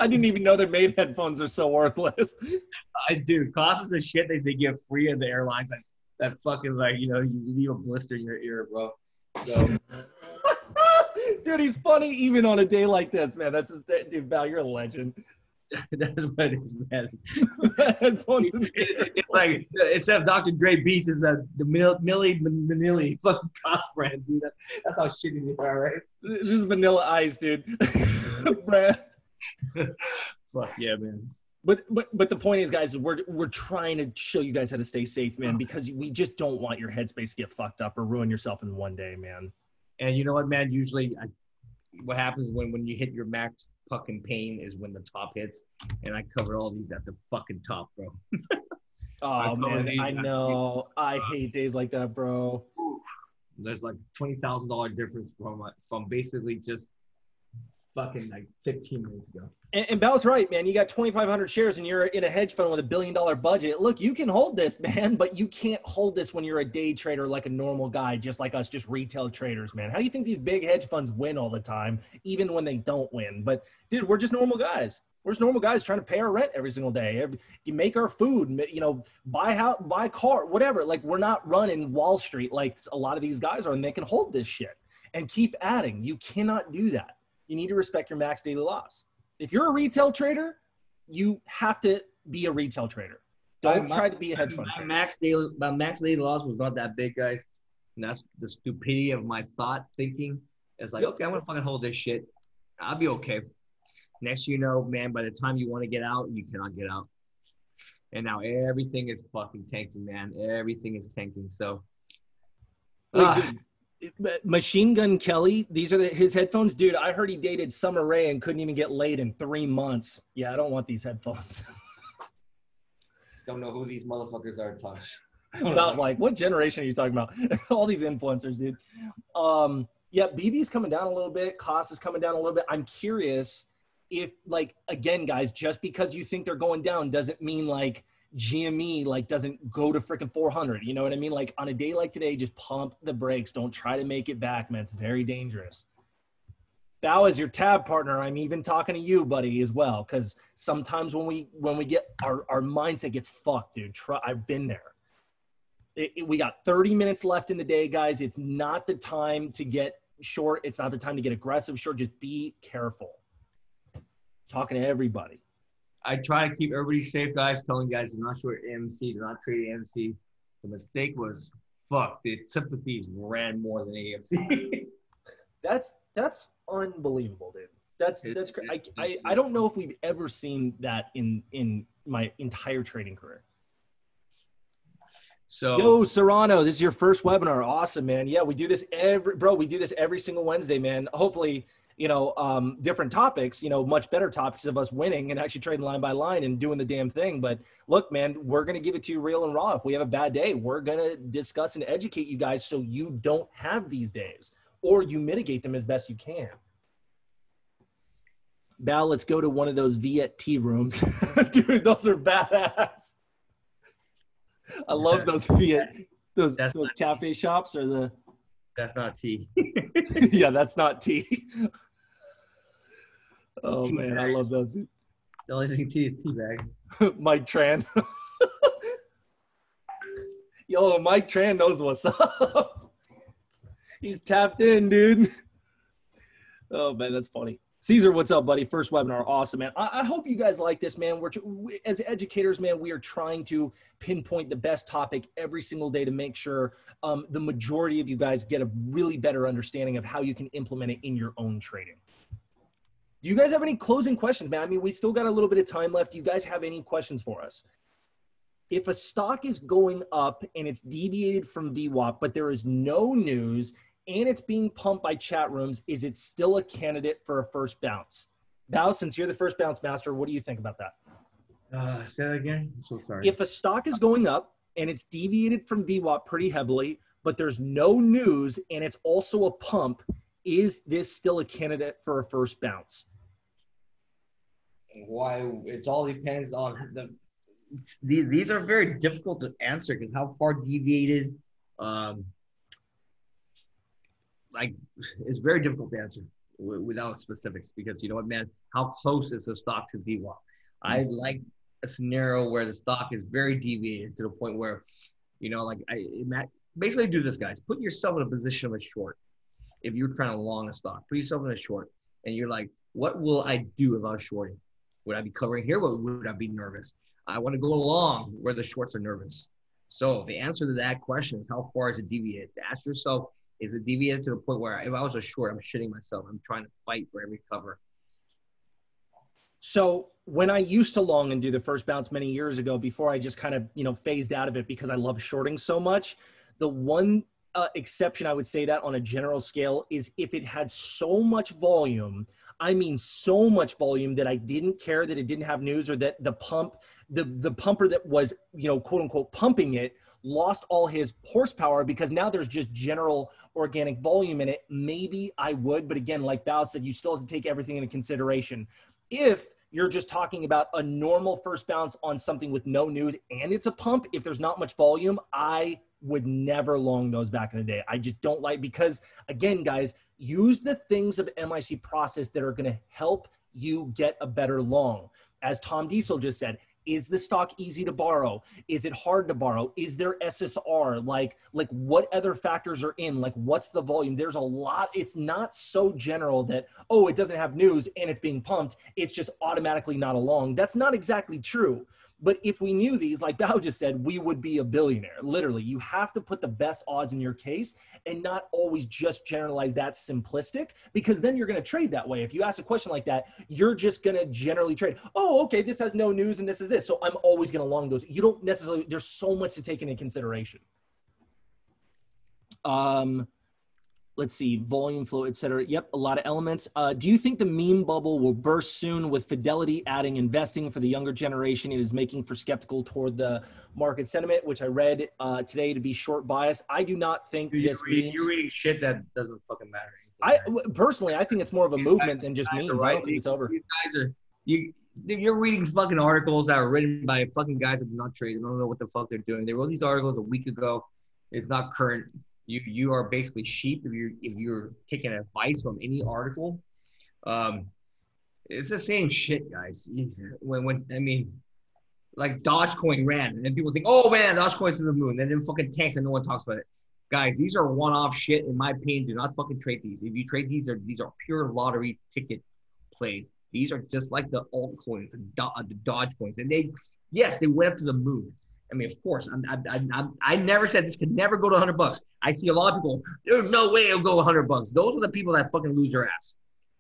I didn't even know that made headphones are so worthless. I do. KOSS is the shit that they give free in the airlines. That, that fucking like you know you leave a blister in your ear, bro. So. dude, he's funny even on a day like this, man. That's just dude, Val, you're a legend. That's what it is, man. it's like instead of Dr. Dre Beats, is the the Milli Vanilli fucking KOSS brand, dude. That's that's how shitty they are, right? This is Vanilla Ice, dude. Brad. Fuck yeah, man. But but but the point is, guys, we're we're trying to show you guys how to stay safe, man, because we just don't want your headspace to get fucked up or ruin yourself in one day, man. And you know what, man? Usually, I, what happens when when you hit your max fucking pain is when the top hits, and I cover all these at the fucking top, bro. oh man, I know. I hate days like that, bro. There's like twenty thousand dollar difference from from basically just fucking like 15 minutes ago. And, and Bell's right, man. You got 2,500 shares and you're in a hedge fund with a billion dollar budget. Look, you can hold this, man, but you can't hold this when you're a day trader like a normal guy, just like us, just retail traders, man. How do you think these big hedge funds win all the time, even when they don't win? But dude, we're just normal guys. We're just normal guys trying to pay our rent every single day. You make our food, you know, buy house, buy car, whatever. Like we're not running Wall Street like a lot of these guys are, and they can hold this shit and keep adding. You cannot do that you need to respect your max daily loss. If you're a retail trader, you have to be a retail trader. Don't my, try to be a hedge fund. My trader. max daily, my max daily loss was not that big, guys. And that's the stupidity of my thought thinking. It's like, yep. okay, I'm gonna fucking hold this shit. I'll be okay. Next, you know, man, by the time you want to get out, you cannot get out. And now everything is fucking tanking, man. Everything is tanking. So, Wait, uh, dude, Machine Gun Kelly, these are the, his headphones, dude. I heard he dated Summer Rae and couldn't even get laid in three months. Yeah, I don't want these headphones. don't know who these motherfuckers are. Touch. I was like, what generation are you talking about? All these influencers, dude. Um, yeah, BB's coming down a little bit. KOSS is coming down a little bit. I'm curious if, like, again, guys, just because you think they're going down doesn't mean like GME like doesn't go to freaking 400. You know what I mean? Like on a day like today, just pump the brakes. Don't try to make it back, man. It's very dangerous. Bao is your tab partner. I'm even talking to you, buddy, as well. Because sometimes when we when we get our our mindset gets fucked, dude. Try, I've been there. It, it, we got 30 minutes left in the day, guys. It's not the time to get short. It's not the time to get aggressive short. Just be careful. Talking to everybody. I try to keep everybody safe, guys. Telling guys, do not short AMC, do not trade AMC. The mistake was, fuck, the sympathies ran more than AMC. that's that's unbelievable, dude. That's it, that's I, I I don't know if we've ever seen that in in my entire trading career. So Yo, Serrano, this is your first webinar. Awesome, man. Yeah, we do this every bro, we do this every single Wednesday, man. Hopefully you know, um, different topics, you know, much better topics of us winning and actually trading line by line and doing the damn thing. But look, man, we're going to give it to you real and raw. If we have a bad day, we're going to discuss and educate you guys so you don't have these days or you mitigate them as best you can. Val, let's go to one of those Viet tea rooms. Dude, those are badass. I love those Viet, those, those cafe shops or the. That's not tea. yeah, that's not tea. Oh tea man, bag. I love those. The only thing tea is tea bag. Mike Tran. Yo, Mike Tran knows what's up. He's tapped in, dude. Oh man, that's funny. Caesar, what's up, buddy? First webinar, awesome, man. I, I hope you guys like this, man. We're we, as educators, man, we are trying to pinpoint the best topic every single day to make sure um, the majority of you guys get a really better understanding of how you can implement it in your own trading. Do you guys have any closing questions, man? I mean, we still got a little bit of time left. Do you guys have any questions for us? If a stock is going up and it's deviated from VWAP, but there is no news and it's being pumped by chat rooms, is it still a candidate for a first bounce? Now, since you're the first bounce master, what do you think about that? Uh, say that again. I'm so sorry. If a stock is going up and it's deviated from VWAP pretty heavily, but there's no news and it's also a pump, is this still a candidate for a first bounce? Why? It all depends on the. These, these are very difficult to answer because how far deviated, um, like, it's very difficult to answer w- without specifics because you know what, man, how close is the stock to VWAP? I like a scenario where the stock is very deviated to the point where, you know, like I basically do this, guys. Put yourself in a position of a short. If you're trying to long a stock, put yourself in a short, and you're like, what will I do if I was shorting? Would I be covering here? What would I be nervous? I want to go along where the shorts are nervous. So the answer to that question is how far is it deviated? To ask yourself, is it deviated to the point where if I was a short, I'm shitting myself. I'm trying to fight for every cover. So when I used to long and do the first bounce many years ago, before I just kind of you know phased out of it because I love shorting so much, the one uh, exception I would say that on a general scale is if it had so much volume. I mean, so much volume that I didn't care that it didn't have news or that the pump, the the pumper that was you know quote unquote pumping it lost all his horsepower because now there's just general organic volume in it. Maybe I would, but again, like Bao said, you still have to take everything into consideration if you're just talking about a normal first bounce on something with no news and it's a pump, if there's not much volume, I would never long those back in the day. I just don't like because again, guys, use the things of MIC process that are going to help you get a better long. As Tom Diesel just said, is the stock easy to borrow? Is it hard to borrow? Is there ssr like like what other factors are in? Like what's the volume? There's a lot it's not so general that oh it doesn't have news and it's being pumped. It's just automatically not a long that's not exactly true but if we knew these, like Bao just said, we would be a billionaire. Literally, you have to put the best odds in your case and not always just generalize that simplistic because then you're going to trade that way. If you ask a question like that, you're just going to generally trade. Oh, okay, this has no news and this is this. So I'm always going to long those. You don't necessarily, there's so much to take into consideration. Um, let's see, volume flow, et cetera. Yep, a lot of elements. Uh, do you think the meme bubble will burst soon with Fidelity adding investing for the younger generation? It is making for skeptical toward the market sentiment, which I read uh, today to be short bias. I do not think you're this reading, means, you're reading shit that doesn't fucking matter. I personally, I think it's more of a these movement guys, than just memes. Right. I don't think it's over. You guys are you. You're reading fucking articles that are written by fucking guys that do not trade. They don't know what the fuck they're doing. They wrote these articles a week ago. It's not current you you are basically sheep if you're if you're taking advice from any article. Um, it's the same shit, guys. When when I mean, like Dogecoin ran, and then people think, oh man, Dogecoin's to the moon, and then fucking tanks, and no one talks about it. Guys, these are one-off shit. In my opinion, do not fucking trade these. If you trade these, are these are pure lottery ticket plays. These are just like the altcoins, the, the Dogecoins, and they, yes, they went up to the moon. I mean, of course, I'm, I, I, I never said this could never go to 100 bucks. I see a lot of people, there's no way it'll go 100 bucks. Those are the people that fucking lose their ass.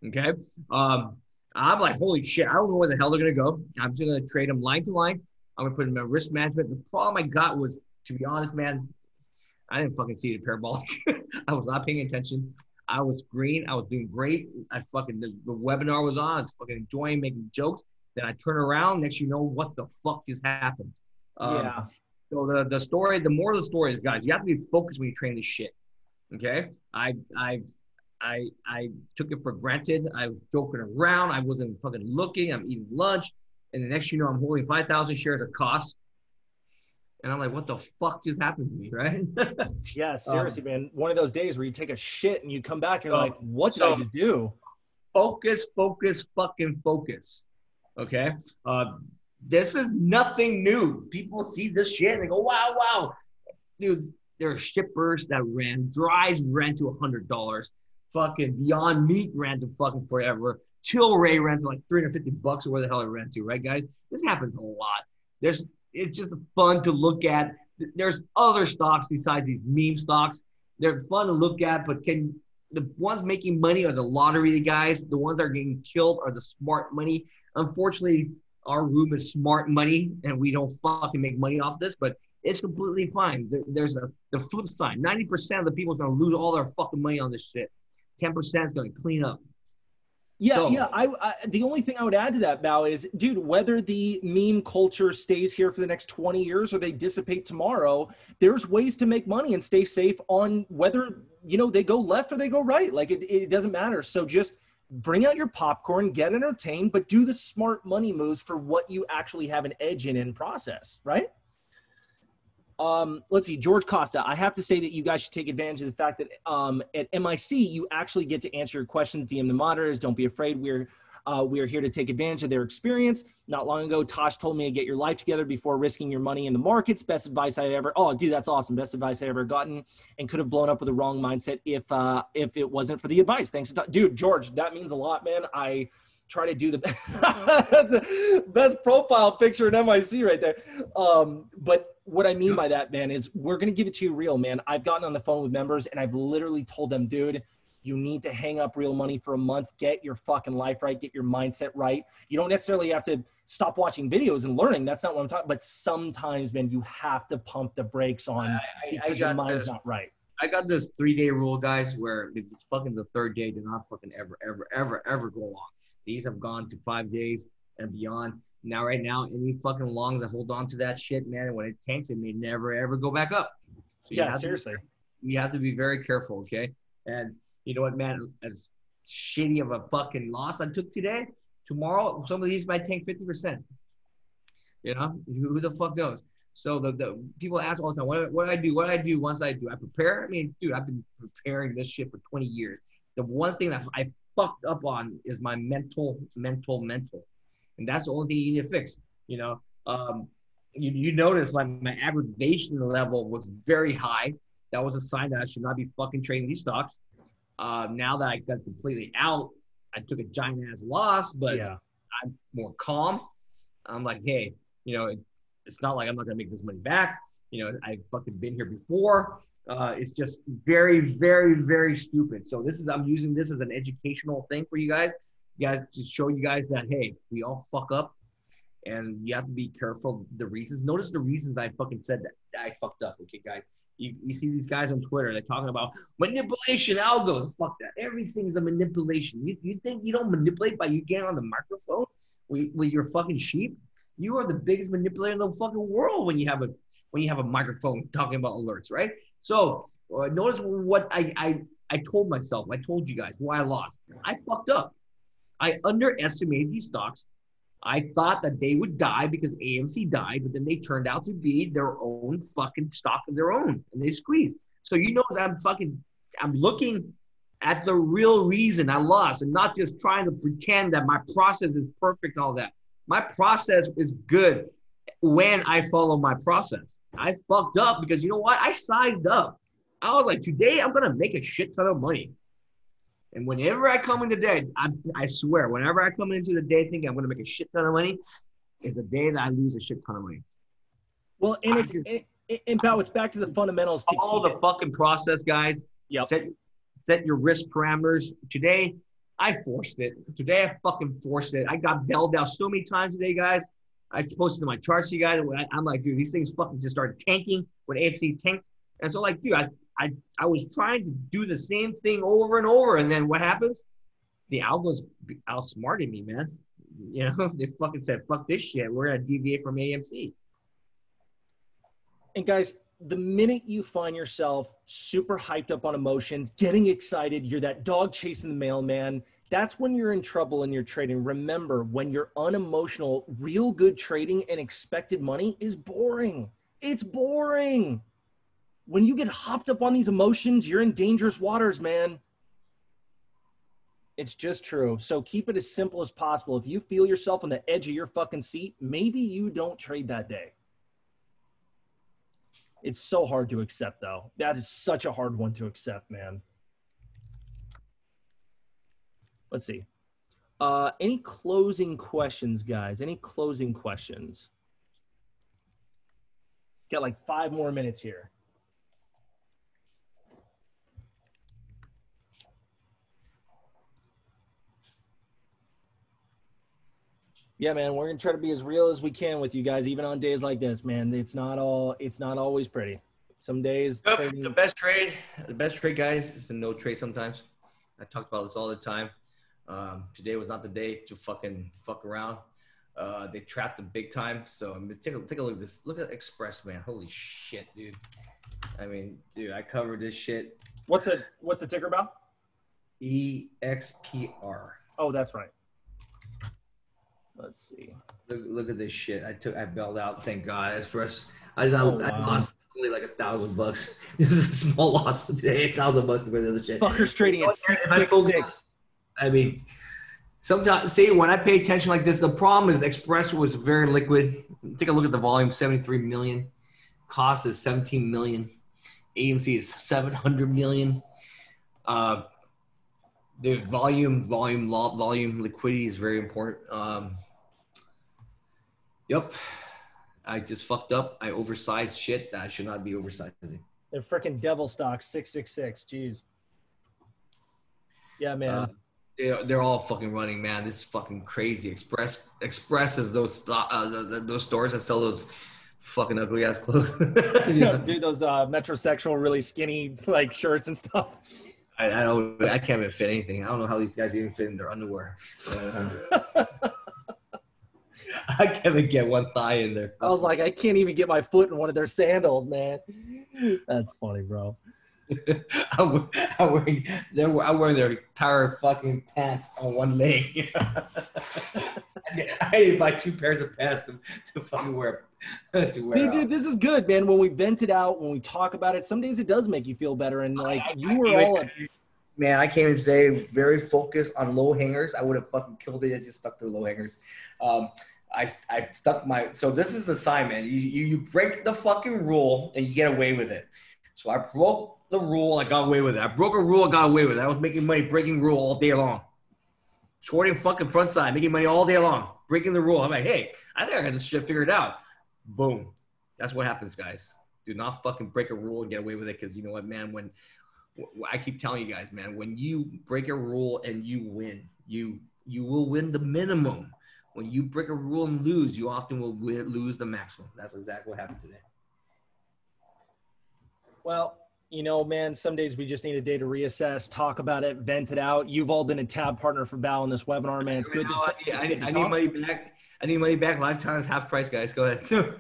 Okay. Um, I'm like, holy shit, I don't know where the hell they're going to go. I'm just going to trade them line to line. I'm going to put them in risk management. The problem I got was, to be honest, man, I didn't fucking see the parabolic. I was not paying attention. I was green. I was doing great. I fucking, the, the webinar was on. I was fucking enjoying making jokes. Then I turn around. Next, you know, what the fuck just happened? Um, yeah. So the, the story, the more of the story is, guys, you have to be focused when you train this shit. Okay. I I I I took it for granted. I was joking around. I wasn't fucking looking. I'm eating lunch, and the next you know, I'm holding five thousand shares of KOSS. And I'm like, what the fuck just happened to me, right? yeah, seriously, um, man. One of those days where you take a shit and you come back and you're like, what did so, I just do? Focus, focus, fucking focus. Okay. Uh, this is nothing new. People see this shit and they go, wow, wow. Dude, there are shippers that ran, Dries ran to a hundred dollars. Fucking Beyond Meat ran to fucking forever. Tilray ran to like 350 bucks or where the hell it ran to, right, guys? This happens a lot. There's it's just fun to look at. There's other stocks besides these meme stocks. They're fun to look at, but can the ones making money are the lottery guys. The ones that are getting killed are the smart money. Unfortunately, our room is smart money and we don't fucking make money off this, but it's completely fine. There, there's a the flip side. 90% of the people are gonna lose all their fucking money on this shit. 10% is gonna clean up. Yeah, So- yeah. I, I the only thing I would add to that, Bao, is, dude, whether the meme culture stays here for the next 20 years or they dissipate tomorrow, there's ways to make money and stay safe on whether you know they go left or they go right. Like it, it doesn't matter. So just bring out your popcorn, get entertained, but do the smart money moves for what you actually have an edge in in process, right? Um, let's see, George Costa. I have to say that you guys should take advantage of the fact that um, at MIC you actually get to answer your questions. DM the moderators. Don't be afraid. We're uh, we are here to take advantage of their experience. Not long ago, Tosh told me to get your life together before risking your money in the markets. Best advice I ever. Oh, dude, that's awesome. Best advice I ever gotten, and could have blown up with the wrong mindset if uh, if it wasn't for the advice. Thanks, to dude, George. That means a lot, man. I try to do the best profile picture in MIC right there. Um, but what I mean by that, man, is we're gonna give it to you real, man. I've gotten on the phone with members and I've literally told them, dude, you need to hang up real money for a month, get your fucking life right, get your mindset right. You don't necessarily have to stop watching videos and learning. That's not what I'm talking. But sometimes, man, you have to pump the brakes on I, I because your got mind's this. not right. I got this three day rule, guys, where if it's fucking the third day, do not fucking ever, ever, ever, ever go long. These have gone to five days and beyond. Now, right now, any fucking longs that hold on to that shit, man, when it tanks, it may never ever go back up. So Yeah, to- seriously. you have to be very careful, okay? And you know what, man? As shitty of a fucking loss I took today, tomorrow some of these might tank fifty percent. You know, who, who the fuck knows? So the, the people ask all the time, what, what do I do? What do I do once I do? I prepare. I mean, dude, I've been preparing this shit for 20 years. The one thing that I fucked up on is my mental, mental, mental. And that's the only thing you need to fix. You know, um, you, you notice my, my aggravation level was very high. That was a sign that I should not be fucking trading these stocks. Uh, now that I got completely out, I took a giant ass loss, but yeah. I'm more calm. I'm like, hey, you know, it, it's not like I'm not gonna make this money back. You know, I've fucking been here before. Uh, it's just very, very, very stupid. So this is I'm using this as an educational thing for you guys, you guys to show you guys that hey, we all fuck up, and you have to be careful the reasons. Notice the reasons I fucking said that I fucked up. Okay, guys. You, you see these guys on Twitter, they're talking about manipulation algos. Fuck that. Everything's a manipulation. You, you think you don't manipulate by you getting on the microphone with, with your fucking sheep? You are the biggest manipulator in the fucking world when you have a when you have a microphone talking about alerts, right? So uh, notice what I, I I told myself. I told you guys why I lost. I fucked up. I underestimated these stocks. I thought that they would die because AMC died, but then they turned out to be their own fucking stock of their own, and they squeezed. So you know I'm fucking I'm looking at the real reason I lost, and not just trying to pretend that my process is perfect. All that my process is good when I follow my process. I fucked up because you know what? I sized up. I was like, today I'm gonna make a shit ton of money. And whenever I come into the day, I, I swear, whenever I come into the day thinking I'm gonna make a shit ton of money, is the day that I lose a shit ton of money. Well, and I it's just- and, and Bao, it's back to the fundamentals to keep the it. fucking process, guys. Yep. Set set your risk parameters. Today, I forced it. Today, I fucking forced it. I got bailed out so many times today, guys. I posted to my charts to you guys. I'm like, dude, these things fucking just started tanking when AMC tanked. And so, like, dude, I, I, I was trying to do the same thing over and over. And then what happens? The algos outsmarted me, man. You know, they fucking said, fuck this shit. We're going to deviate from AMC. And guys, the minute you find yourself super hyped up on emotions, getting excited, you're that dog chasing the mailman, that's when you're in trouble in your trading. Remember, when you're unemotional, real good trading and expected money is boring. It's boring. When you get hopped up on these emotions, you're in dangerous waters, man. It's just true. So keep it as simple as possible. If you feel yourself on the edge of your fucking seat, maybe you don't trade that day. It's so hard to accept, though. That is such a hard one to accept, man. Let's see. Uh, any closing questions, guys? Any closing questions? Got like five more minutes here. Yeah, man, we're gonna try to be as real as we can with you guys, even on days like this, man. It's not all it's not always pretty. Some days Yep, trading- the best trade, the best trade, guys, is a no trade sometimes. I talked about this all the time. Um, today was not the day to fucking fuck around. Uh, they trapped them big time. So I mean, take a take a look at this. Look at Express, man. Holy shit, dude. I mean, dude, I covered this shit. What's the what's the ticker about? E X P R. Oh, that's right. Let's see. Look, look at this shit. I took I bailed out. Thank God. Express. I, I, Oh, I wow. lost only like a thousand bucks. This is a small loss today. A thousand bucks for the other shit. Fuckers trading at six I six pulled six. I mean, sometimes see when I pay attention like this, the problem is Express was very liquid. Take a look at the volume, 73 million. KOSS is 17 million. AMC is 700 million. Uh, the volume, volume, volume, liquidity is very important. Um, yep. I just fucked up. I oversized shit that I should not be oversizing. They're freaking devil stock six six six. Jeez. Yeah, man. Uh, they're, they're all fucking running, man. This is fucking crazy. Express Express is those uh, the, the, those stores that sell those fucking ugly ass clothes. You know? dude, those uh, metrosexual, really skinny like shirts and stuff. I, I don't. I can't even fit anything. I don't know how these guys even fit in their underwear. I can't even get one thigh in there. I was like, I can't even get my foot in one of their sandals, man. That's funny, bro. I'm, I'm wearing, they're, I'm wearing their entire fucking pants on one leg. I need to buy two pairs of pants to, to fucking wear. To wear Dude, dude, this is good, man. When we vent it out, when we talk about it, some days it does make you feel better. And like you were all, Man, I came in today very focused on low hangers. I would have fucking killed it. I just stuck to the low hangers. Um, I, I stuck my so this is the sign, man. You, you you break the fucking rule and you get away with it. So I broke the rule. I got away with it. I broke a rule. I got away with it. I was making money breaking rule all day long. Shorting fucking front side, making money all day long, breaking the rule. I'm like, hey, I think I got this shit figured out. Boom. That's what happens, guys. Do not fucking break a rule and get away with it because you know what, man. When I keep telling you guys, man, when you break a rule and you win, you you will win the minimum. When you break a rule and lose, you often will lose the maximum. That's exactly what happened today. well, you know, man, some days we just need a day to reassess, talk about it, vent it out. You've all been a tab partner for Val in this webinar, man. It's good to, No, s- I, it's I, good to I need money back. I need money back. Lifetime's half price, guys. Go ahead.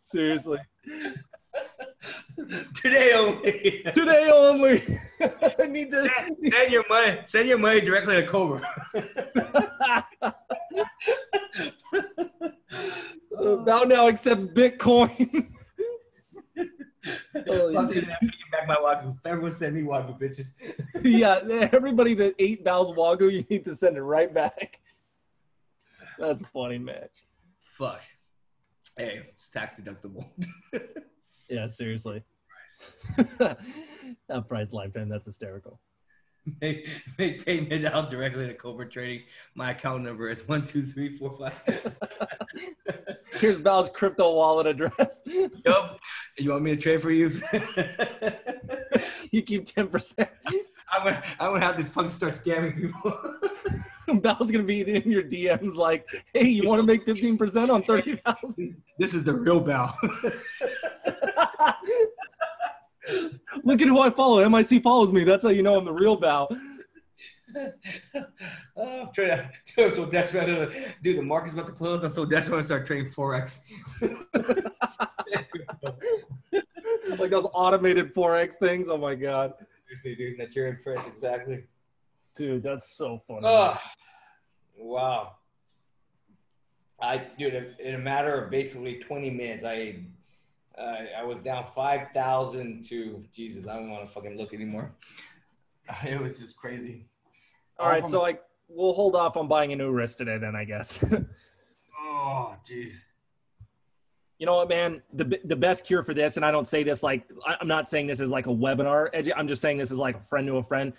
Seriously. today only. Today only. I need to. send your money. Send your money directly to Cobra. Val now accepts Bitcoin. Holy Fuck you, I'm taking back my Wagyu. Everyone send me Wagyu, bitches. yeah, everybody that ate Val's Wagyu, you need to send it right back. That's a funny, man. Fuck. Hey, it's tax deductible. Yeah, seriously. that price lifetime, that's hysterical. make, make payment out directly to Cobra Trading. My account number is one two three four five. Here's Val's crypto wallet address. yup. You want me to trade for you? you keep 10%. I'm gonna, I'm gonna have to fucking start scamming people. Val's gonna be in your DMs like, hey, you want to make 15% on 30,000? this is the real Bell. Look at who I follow. MIC follows me. That's how you know I'm the real Val. oh, I'm trying to, I'm so desperate. Dude, the market's about to close. I'm so desperate to start trading forex. Like those automated Forex things. Oh my God. Seriously, dude, that's your impress exactly. Dude, that's so funny. Oh, wow. I, dude, in- a matter of basically 20 minutes, I, uh, I was down 5,000 to Jesus. I don't want to fucking look anymore. It was just crazy. All right, so like we'll hold off on buying a new wrist today then, I guess. Oh, jeez. You know what, man? The the best cure for this, and I don't say this like I'm not saying this is like a webinar. edu- I'm just saying this is like a friend to a friend.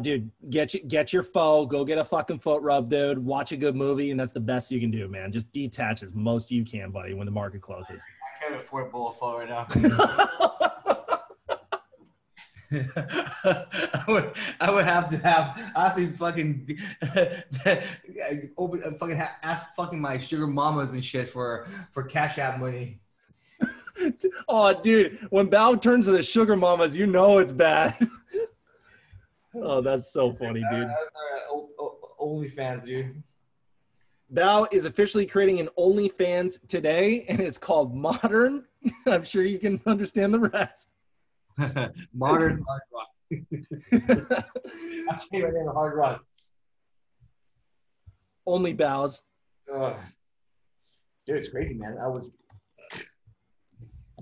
Dude, get you, get your foe, go get a fucking foot rub, dude. Watch a good movie, and that's the best you can do, man. Just detach as most you can, buddy, when the market closes. I can't afford of pho right now. I would, I would have to have, I have to fucking, open, fucking ha- ask fucking my sugar mamas and shit for for cash app money. oh, dude, when Bao turns to the sugar mamas, you know it's bad. oh, that's so funny, uh, dude. Uh, uh, OnlyFans, dude. Bao is officially creating an OnlyFans today, and it's called Modern. I'm sure you can understand the rest. Modern hard rock. You right now, hard rock. Only bows. Dude, it's crazy, man. I was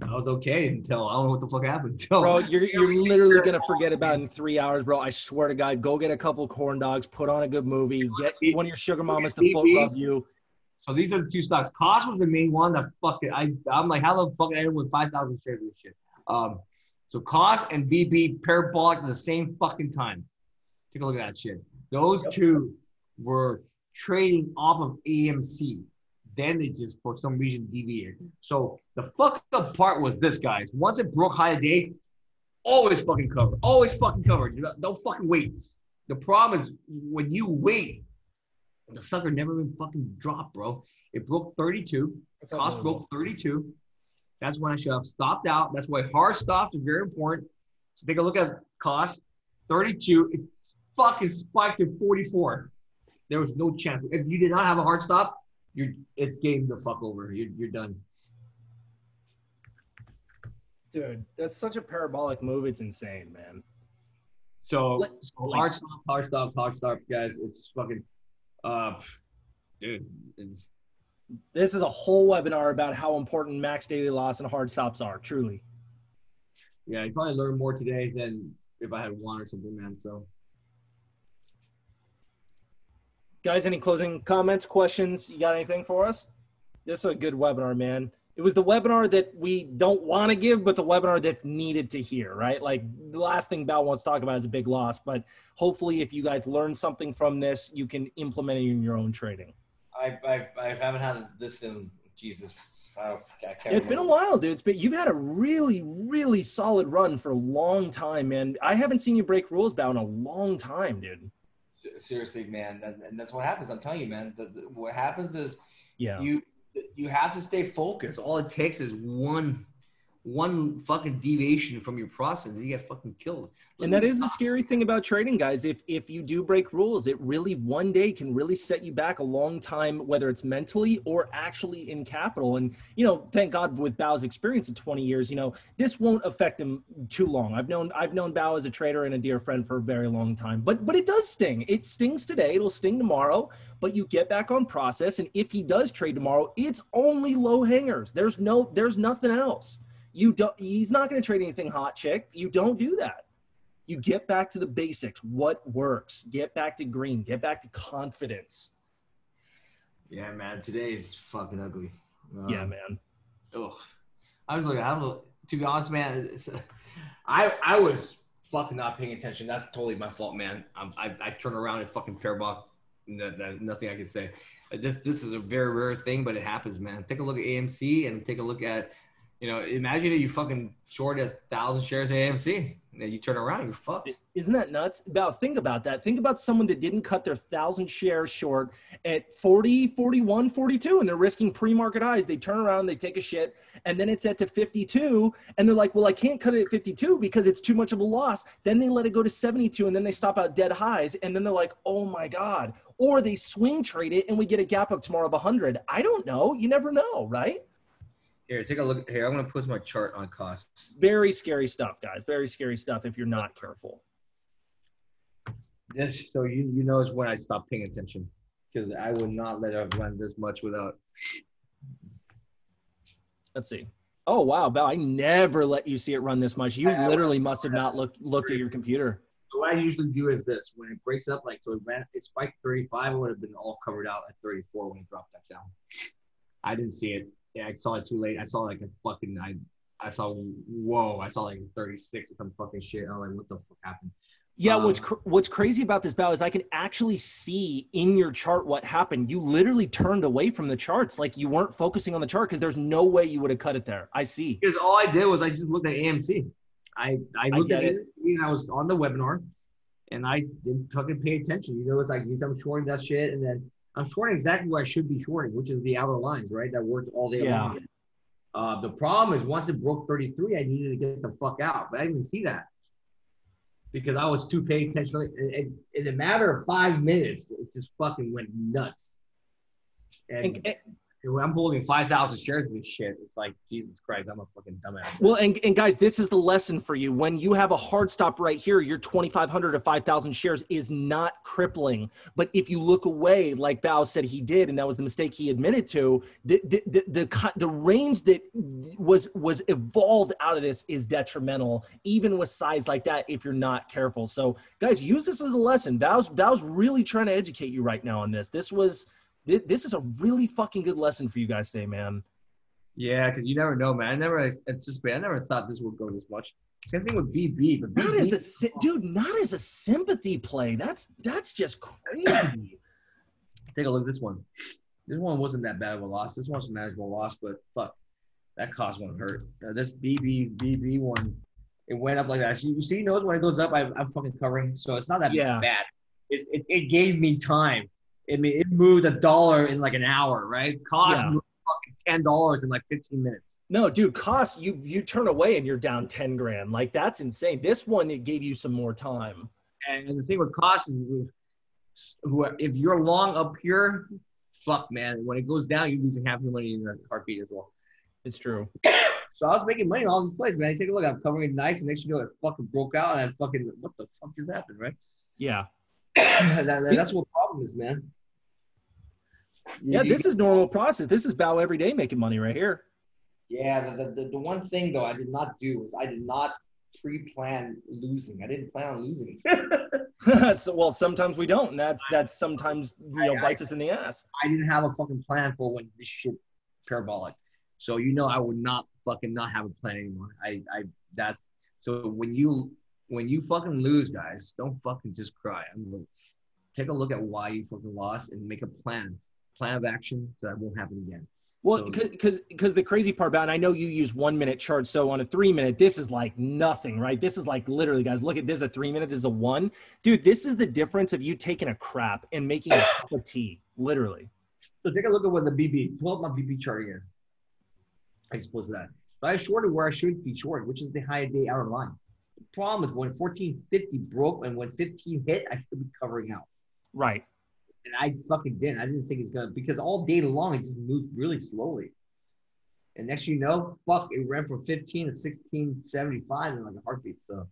I was okay until I don't know what the fuck happened. Until, Bro, you're, you're literally going to forget about it in three hours, bro. I swear to God, go get a couple corn dogs, put on a good movie, get one of your sugar mamas to foot rub you. So these are the two stocks. KOSS was the main one that fucking I I'm like, how the fuck I ended with five thousand shares of this shit. Um, so KOSS and BB parabolic at the same fucking time. Take a look at that shit. Those Yep. two were trading off of AMC. Then they just for some reason deviated. So the fuck up part was this, guys. Once it broke high a day, always fucking cover. Always fucking cover. Don't- Don't fucking wait. The problem is when you wait, the sucker never even fucking dropped, bro. It broke 32. KOSS broke 32. That's when I should have stopped out. That's why hard stops are very important. So take a look at KOSS. 32. It fucking spiked to 44. There was no chance. If you did not have a hard stop, you're it's game the fuck over. You're, you're done. Dude, that's such a parabolic move. It's insane, man. So, Like- so hard stops, hard stops, hard stops, guys. It's fucking, uh, dude. It's, This is a whole webinar about how important max daily loss and hard stops are, truly. yeah, you probably learned more today than if I had one or something, man. So. Guys, any closing comments, questions? You got anything for us? This is a good webinar, man. It was the webinar that we don't want to give, but the webinar that's needed to hear, right? Like the last thing Bao wants to talk about is a big loss, but hopefully, if you guys learn something from this, you can implement it in your own trading. I, I, I haven't had this in Jesus. I, don't, I can't It's been a while, dude. It's been you've had a really, really solid run for a long time, man. I haven't seen you break rules, Bao, in a long time, dude. Seriously, man, and, and that's what happens. I'm telling you, man. The, the, what happens is Yeah. you you have to stay focused. All it takes is one one fucking deviation from your process, and you get fucking killed. And that is the scary thing about trading, guys. If if you do break rules, it really one day can really set you back a long time, whether it's mentally or actually in capital. And you know, thank God with Bao's experience in 20 years, you know, this won't affect him too long. I've known I've known Bao as a trader and a dear friend for a very long time. But but it does sting. It stings today. It'll sting tomorrow. But you get back on process, and if he does trade tomorrow, it's only low hangers. There's no there's nothing else. You don't. He's not going to trade anything hot, chick. You don't do that. You get back to the basics. What works? Get back to green. Get back to confidence. Yeah, man. Today is fucking ugly. Um, yeah, man. Oh, I was like, I don't know. To be honest, man, I I was fucking not paying attention. That's totally my fault, man. I'm, I I turn around and fucking pair box. No, no- nothing I can say. This this is a very rare thing, but it happens, man. Take a look at AMC and take a look at, you know, imagine if you fucking short a thousand shares of AMC. And then you turn around, you're fucked. Isn't that nuts? About think about that. Think about someone that didn't cut their thousand shares short at 40, 41, 42, and they're risking pre-market highs. They turn around, they take a shit, and then it's at to 52, and they're like, "Well, I can't cut it at 52 because it's too much of a loss." Then they let it go to 72, and then they stop out dead highs, and then they're like, "Oh my god!" Or they swing trade it, and we get a gap up tomorrow of 100. I don't know. You never know, right? Here, take a look. Here, I'm gonna post my chart on costs. Very scary stuff, guys. Very scary stuff if you're not careful. This so you you know is when I stopped paying attention because I would not let it run this much without. Let's see. Oh wow, Bell! I never let you see it run this much. You I- I literally must have not looked looked at your computer. So what I usually do is this: when it breaks up, like so, it ran, it spiked 35, it would have been all covered out at 34 when it dropped that down. I didn't see it. Yeah, I saw it too late. I saw like a fucking I, I saw whoa, I saw like 36 or some fucking shit. I was like, what the fuck happened? Yeah, Um, what's cr- what's crazy about this, Bao, is I can actually see in your chart what happened. You literally turned away from the charts, like you weren't focusing on the chart because there's no way you would have cut it there. I see. Because all I did was I just looked at AMC. I I looked get at it. AMC and I was on the webinar, and I didn't fucking pay attention. You know, it's like I'm shorting that shit, and then I'm shorting exactly where I should be shorting, which is the outer lines, right? That worked all day Yeah. long. Uh, the problem is once it broke 33, I needed to get the fuck out, but I didn't even see that because I was too paying attention. And, and in a matter of five minutes, it just fucking went nuts. And, And- and- when I'm holding 5,000 shares of this shit, it's like, Jesus Christ, I'm a fucking dumbass. Well, and, and guys, this is the lesson for you. When you have a hard stop right here, your 2,500 to 5,000 shares is not crippling. But if you look away, like Bao said he did, and that was the mistake he admitted to, the the the, the, the range that was was evolved out of this is detrimental, even with size like that. If you're not careful, so guys, use this as a lesson. Bao's Bao's really trying to educate you right now on this. This was thi- this is a really fucking good lesson for you guys today, man. Yeah, because you never know, man. I never anticipated. I never thought this would go this much. Same thing with BB, but Not BB, as a sy- dude, not as a sympathy play. That's that's just crazy. take a look at this one. This one wasn't that bad of a loss. This one's a manageable loss, but fuck, that KOSS one hurt. Uh, this BB BB one, it went up like that. You see, notice when it goes up, I, I'm fucking covering, so it's not that Yeah. bad. It's, it, it gave me time. I mean, it moved a dollar in like an hour, right? KOSS Yeah. moved fucking ten dollars in like fifteen minutes. No, dude, KOSS you you turn away and you're down ten grand. Like that's insane. This one it gave you some more time. And the thing with KOSS is, if you're long up here, fuck man, when it goes down, you're losing half your money in a heartbeat as well. It's true. So I was making money in all these plays, man. I take a look, I'm covering it nice, and next you know, it fucking broke out, and I fucking, what the fuck just happened, right? Yeah. that, that- that's what problem is, man. Yeah, this is normal process. This is Bao every day making money right here. Yeah, the, the, the one thing though I did not do was I did not pre-plan losing. I didn't plan on losing. so, well, sometimes we don't, and that's that's sometimes you know I- I- bites us in the ass. I didn't have a fucking plan for when this shit parabolic. So you know I would not fucking not have a plan anymore. I I that's so when you when you fucking lose, guys, don't fucking just cry. I'm like, take a look at why you fucking lost and make a plan, plan of action so that won't happen again. Well, So- because because the crazy part about, and I know you use one minute charts. So on a three minute, this is like nothing, right? This is like literally, guys. Look at this: a three minute, this is a one. Dude, this is the difference of you taking a crap and making a cup of tea, literally. So take a look at what the BB. Pull up my BB chart again. I suppose that. But I shorted where I should be short, which is the high day hour line. The problem is when 1450 broke and when 15 hit, I should be covering out. Right. And I fucking didn't. I didn't think it's gonna because all day long it just moved really slowly. And next you know, fuck, it ran from 15 to 1675 in like a heartbeat. So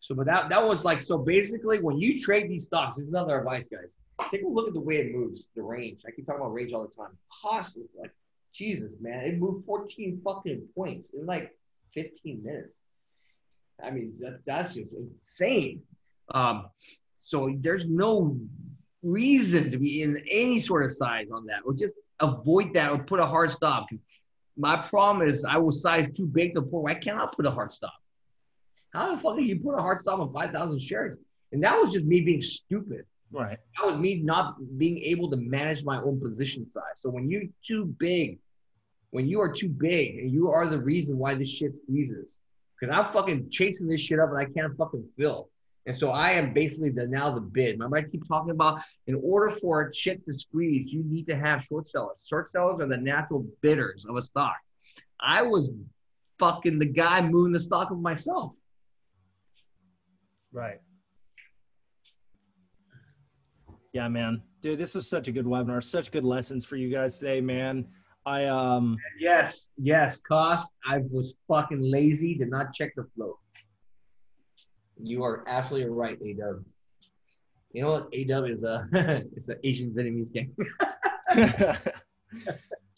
so but that that was like so basically when you trade these stocks, this is another advice, guys. Take a look at the way it moves, the range. I keep talking about range all the time. KOSS is like Jesus, man. It moved 14 fucking points in like 15 minutes. I mean, that, that's just insane. Um, so there's no reason to be in any sort of size on that, or just avoid that, or put a hard stop. Because my problem is I was size too big to the point where I cannot put a hard stop. How the fuck can you put a hard stop on 5,000 shares? And that was just me being stupid. Right. That was me not being able to manage my own position size. So when you're too big, when you are too big, and you are the reason why this shit squeezes, because I'm fucking chasing this shit up and I can't fucking fill. And so I am basically the now the bid. Remember, I keep talking about in order for shit to squeeze, you need to have short sellers. Short sellers are the natural bidders of a stock. I was fucking the guy moving the stock of myself. Right. Yeah, man. Dude, this was such a good webinar. Such good lessons for you guys today, man. I um Yes, yes, KOSS. I was fucking lazy, did not check the float. You are absolutely right, AW. You know what? AW is a it's an Asian Vietnamese gang.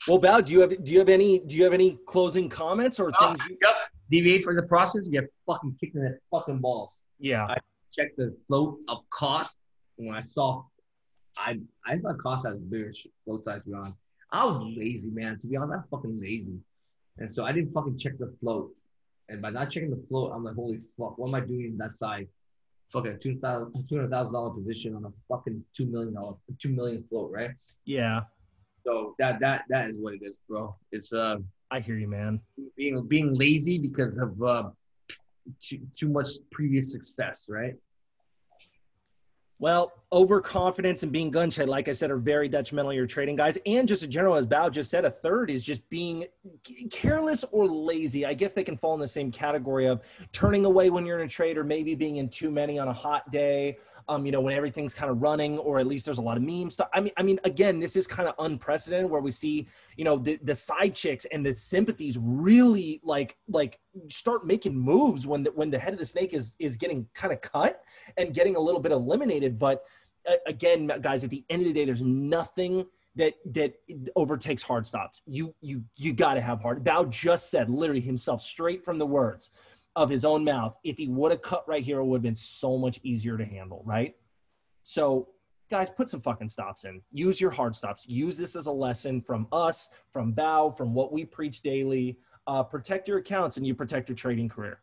Well, Bao, do you have do you have any do you have any closing comments or Oh, things you, yep. Deviate from the process, you get fucking kicked in the fucking balls. Yeah. Check the float of KOSS. When I saw, I I thought KOSS has a bigger float size. To be honest, I was lazy, man. To be honest, I'm fucking lazy, and so I didn't fucking check the float. And by not checking the float, I'm like, holy fuck, what am I doing in that size? Fucking two thousand two hundred thousand dollar position on a fucking two million dollar two million float, right? Yeah. So that that that is what it is, bro. It's uh I hear you, man. being being lazy because of uh, too, too much previous success, right? Well, overconfidence and being gun shy, like I said, are very detrimental to your trading guys. And just in general, as Bao just said, a third is just being careless or lazy. I guess they can fall in the same category of turning away when you're in a trade or maybe being in too many on a hot day. Um, you know, when everything's kind of running, or at least there's a lot of meme stuff. I mean, I mean, again, this is kind of unprecedented where we see, you know, the, the side chicks and the sympathies really like like start making moves when the when the head of the snake is is getting kind of cut and getting a little bit eliminated. But uh, again, guys, at the end of the day, there's nothing that that overtakes hard stops. You you you got to have hard. Bao just said literally himself straight from the words of his own mouth. If he would have cut right here, it would have been so much easier to handle, right? So guys, put some fucking stops in. Use your hard stops. Use this as a lesson from us, from Bao, from what we preach daily. Uh, protect your accounts and you protect your trading career.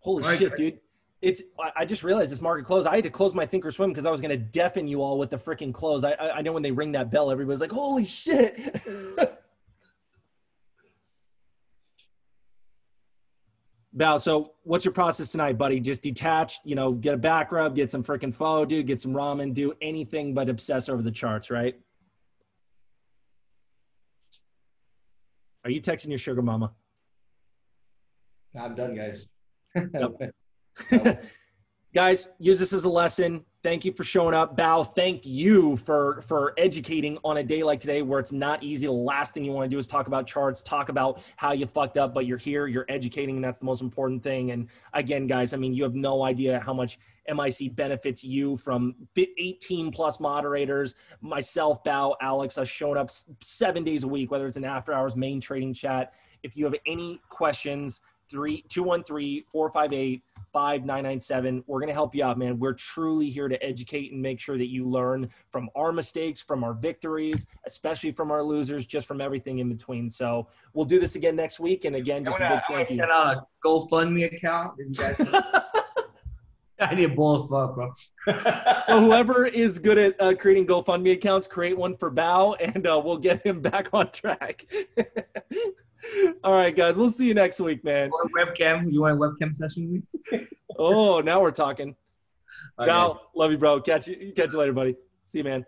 Holy right. shit, dude. It's I just realized this market closed. I had to close my thinkorswim because I was gonna deafen you all with the freaking close. I I know when they ring that bell, everybody's like, holy shit. Bao, so what's your process tonight, buddy? Just detach, you know, get a back rub, get some freaking pho, dude, get some ramen, do anything but obsess over the charts, right? Are you texting your sugar mama? I'm done, guys. Guys, use this as a lesson. Thank you for showing up. Bao thank you for for educating on a day like today where it's not easy. The last thing you want to do is talk about charts, talk about how you fucked up, but you're here, you're educating, and that's the most important thing. And again, guys, I mean, you have no idea how much MIC benefits you from 18 plus moderators, myself, Bao Alex, us showing up seven days a week, whether it's an after hours main trading chat. If you have any questions, three two one three four five eight five nine nine seven. We're gonna help you out, man. We're truly here to educate and make sure that you learn from our mistakes, from our victories, especially from our losers, just from everything in between. So we'll do this again next week. And again, just a big thank you. Set a GoFundMe account. I need a bowl of pho, bro. so whoever is good at uh, creating GoFundMe accounts, create one for Bao, and uh, we'll get him back on track. All right, guys. We'll see you next week, man. Or webcam. You want a webcam session? oh, now we're talking. Right, now, love you, bro. Catch you. Catch you later, buddy. See you, man.